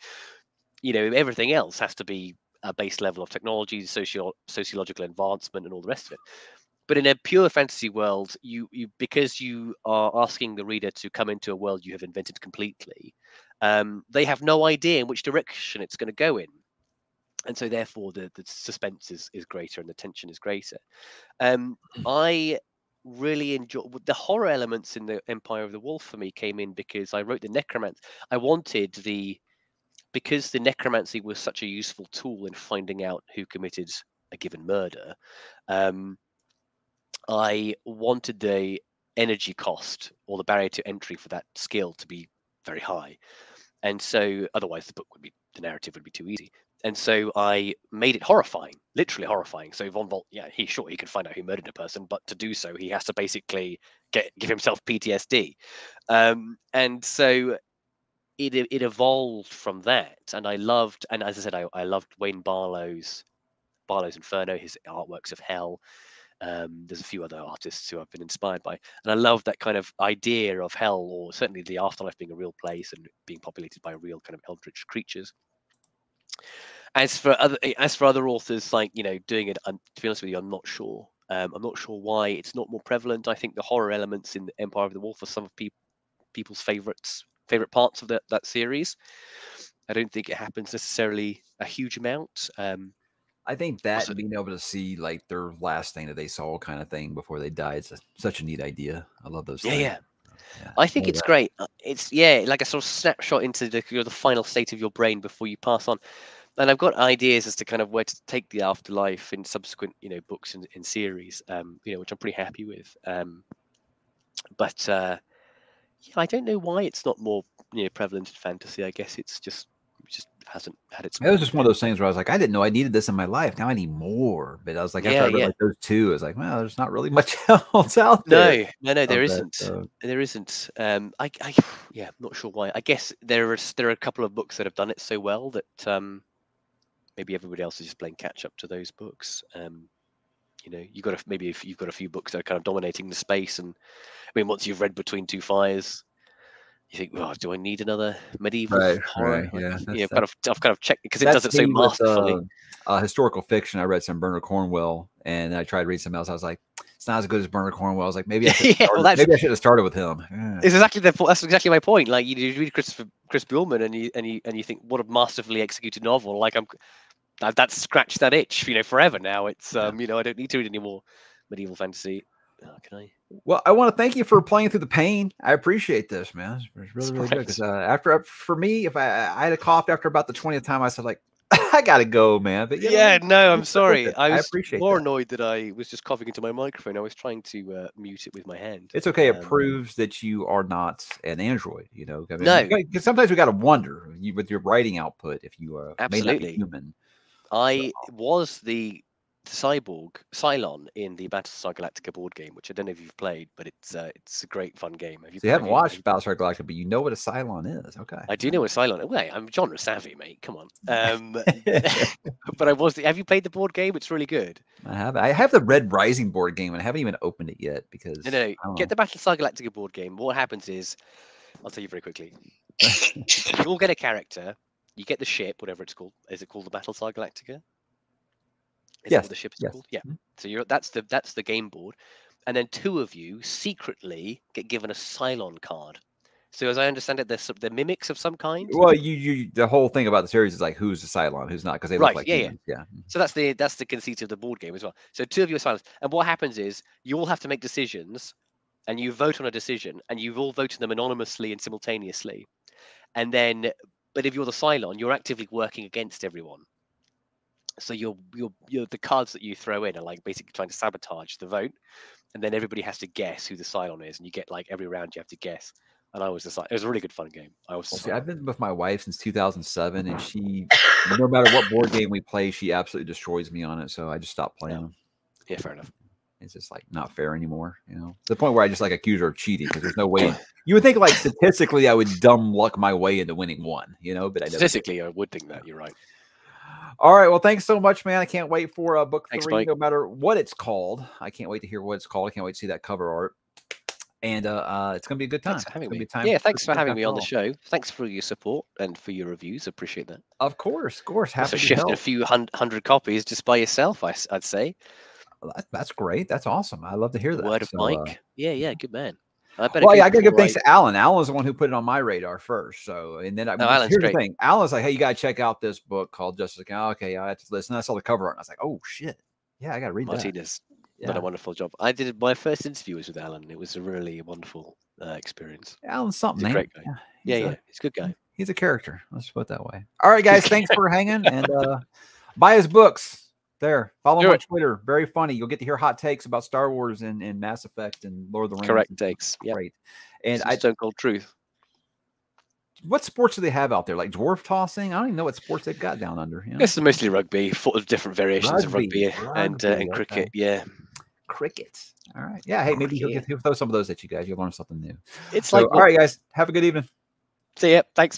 you know everything else has to be a base level of technology, socio sociological advancement, and all the rest of it. But in a pure fantasy world, you you because you are asking the reader to come into a world you have invented completely, um, they have no idea in which direction it's going to go in, and so therefore the the suspense is is greater and the tension is greater. Um, I really enjoy the horror elements in the Empire of the Wolf for me came in because I wrote the necromancy. I wanted the because the necromancy was such a useful tool in finding out who committed a given murder, um, I wanted the energy cost or the barrier to entry for that skill to be very high. And so otherwise the book would be the narrative would be too easy. And so I made it horrifying, literally horrifying. So Vonvalt, yeah, he sure he can find out who murdered a person, but to do so, he has to basically get give himself PTSD. Um, and so it it evolved from that, and I loved, and as I said, I, I loved Wayne Barlowe's Barlowe's Inferno, his artworks of hell. Um, there's a few other artists who I've been inspired by, and I love that kind of idea of hell, or certainly the afterlife being a real place and being populated by real kind of eldritch creatures. As for other, as for other authors, like you know, doing it, I'm, to be honest with you, I'm not sure. Um, I'm not sure why it's not more prevalent. I think the horror elements in the Empire of the Wolf are some of peop people's favorites, favorite parts of that that series. I don't think it happens necessarily a huge amount. Um, I think that Also- being able to see like their last thing that they saw, kind of thing, before they died, is such a neat idea. I love those. Yeah, things. yeah. Yeah, I think it's that. great. Uh, It's yeah, like a sort of snapshot into the, your, the final state of your brain before you pass on. And I've got ideas as to kind of where to take the afterlife in subsequent, you know, books and, and series, um, you know, which I'm pretty happy with. Um, but uh, yeah, I don't know why it's not more, you know, prevalent in fantasy. I guess it's just hasn't had its. It was just one of those things where I was like, I didn't know I needed this in my life. Now I need more. But I was like, after I yeah. like those two, I was like, well, there's not really much <laughs> else out there. No, no, no, there isn't. so- There isn't. Um, I, I, yeah, I'm not sure why. I guess there are there are a couple of books that have done it so well that um, maybe everybody else is just playing catch up to those books. Um, you know, you got a, maybe if you've got a few books that are kind of dominating the space, and I mean, once you've read Between Two Fires, you think, well, do I need another medieval Right, horror? right, yeah, Like, know, kind of, I've kind of checked because it does it so me with, masterfully. uh, uh, historical fiction. I read some Bernard Cornwell, and I tried to read something else. I was like, it's not as good as Bernard Cornwell. I was like, maybe I <laughs> should. Yeah, well, maybe I should have started with him. Yeah. It's exactly the that's exactly my point. Like you, you read Christopher Chris Buehlman and you and you and you think what a masterfully executed novel. Like I'm that, that's scratched that itch, you know, forever now. It's Yeah. um, you know, I don't need to read any more medieval fantasy. Oh, can I? Well, I want to thank you for playing through the pain. I appreciate this, man. It's really, really good. uh, after for me, if I I had a cough after about the twentieth time, I said like, <laughs> I gotta go, man. But Yeah, no, I'm it's still worth sorry. it. I I was appreciate more that. annoyed that I was just coughing into my microphone. I was trying to uh, mute it with my hand. It's okay. It Um, proves that you are not an android. You know, I mean, No. gotta- sometimes we got to wonder you, with your writing output if you uh, be Absolutely. human. I was the cyborg Cylon in the Battlestar Galactica board game, which I don't know if you've played, but it's uh, it's a great fun game. Have you? So you have haven't have watched Battlestar Galactica, but you know what a Cylon is. Okay. I do know what a Cylon. Wait, I'm genre savvy, mate. Come on. Um, <laughs> <laughs> but I was. The, have you played the board game? It's really good. I have. I have the Red Rising board game, and I haven't even opened it yet because No, no, don't get the Battlestar Galactica board game. What happens is, I'll tell you very quickly. <laughs> you all get a character. You get the ship, whatever it's called. Is it called the Battlestar Galactica? Is Yes, the ship is yes. called? Yeah. Mhm. So you're that's the that's the game board, and then two of you secretly get given a Cylon card. So as I understand it, they're some, they're mimics of some kind. Well, you, you, the whole thing about the series is like who's a Cylon, who's not, because they Right, look like yeah, yeah. humans. Yeah. mhm. So that's the that's the conceit of the board game as well. So two of you are Cylon, and what happens is you all have to make decisions, and you vote on a decision, and you've all voted them anonymously and simultaneously, and then, but if you're the Cylon, you're actively working against everyone. So you're you're you're the cards that you throw in are like basically trying to sabotage the vote, and then everybody has to guess who the Cylon is, and you get like every round you have to guess. And I was just like, it was a really good fun game. I was Well, see, I've been with my wife since 2007, and she, <coughs> no matter what board game we play, she absolutely destroys me on it. So I just stopped playing Yeah. them. yeah, fair enough. It's just like not fair anymore, you know. To the point where I just like accuse her of cheating because there's no way. <coughs> You would think like statistically, I would dumb luck my way into winning one, you know. But I. Statistically, I would think that you're right. All right. Well, thanks so much, man. I can't wait for uh, book Thanks, three, Mike. no matter what it's called. I can't wait to hear what it's called. I can't wait to see that cover art. And uh, uh it's gonna be a good time. Thanks me. time Yeah, thanks for having me on the show. Thanks for your support and for your reviews. Appreciate that. Of course, of course. Happy a to shift in a few hun- hundred copies just by yourself, I, would say. Well, that- that's great. That's awesome. I love to hear that. Word of So, uh, Mike. yeah, yeah, good man. Well, yeah, I gotta give thanks to Alan. Alan's the one who put it on my radar first. So, and then I, No, Alan's here's great. the thing. Alan's like, "Hey, you gotta check out this book called Justice." League." Oh, okay, I have to listen. I saw the cover art, and I was like, "Oh shit, yeah, I gotta read that." Martinez done Yeah. a wonderful job. I did my first interview was with Alan. It was a really wonderful uh, experience. Alan's something, He's a great guy. Yeah, Yeah, he's a- yeah, he's a good guy. he's a character. Let's put it that way. All right, guys, thanks for hanging and <laughs> uh buy his books. There, follow him Do on. Twitter. Very funny. You'll get to hear hot takes about Star Wars and, and Mass Effect and Lord of the Rings. Correct takes. Yeah, Great. And I, Stone Cold Truth. what sports do they have out there? Like dwarf tossing? I don't even know what sports they've got down under. You know? This is mostly rugby, four different variations of Rugby, rugby and uh, rugby, and okay. cricket. Yeah, Cricket. All right. Yeah. Hey, maybe he'll, get, he'll throw some of those at you guys. You'll learn something new. it's So, like all right, guys. Have a good evening. See ya. Thanks.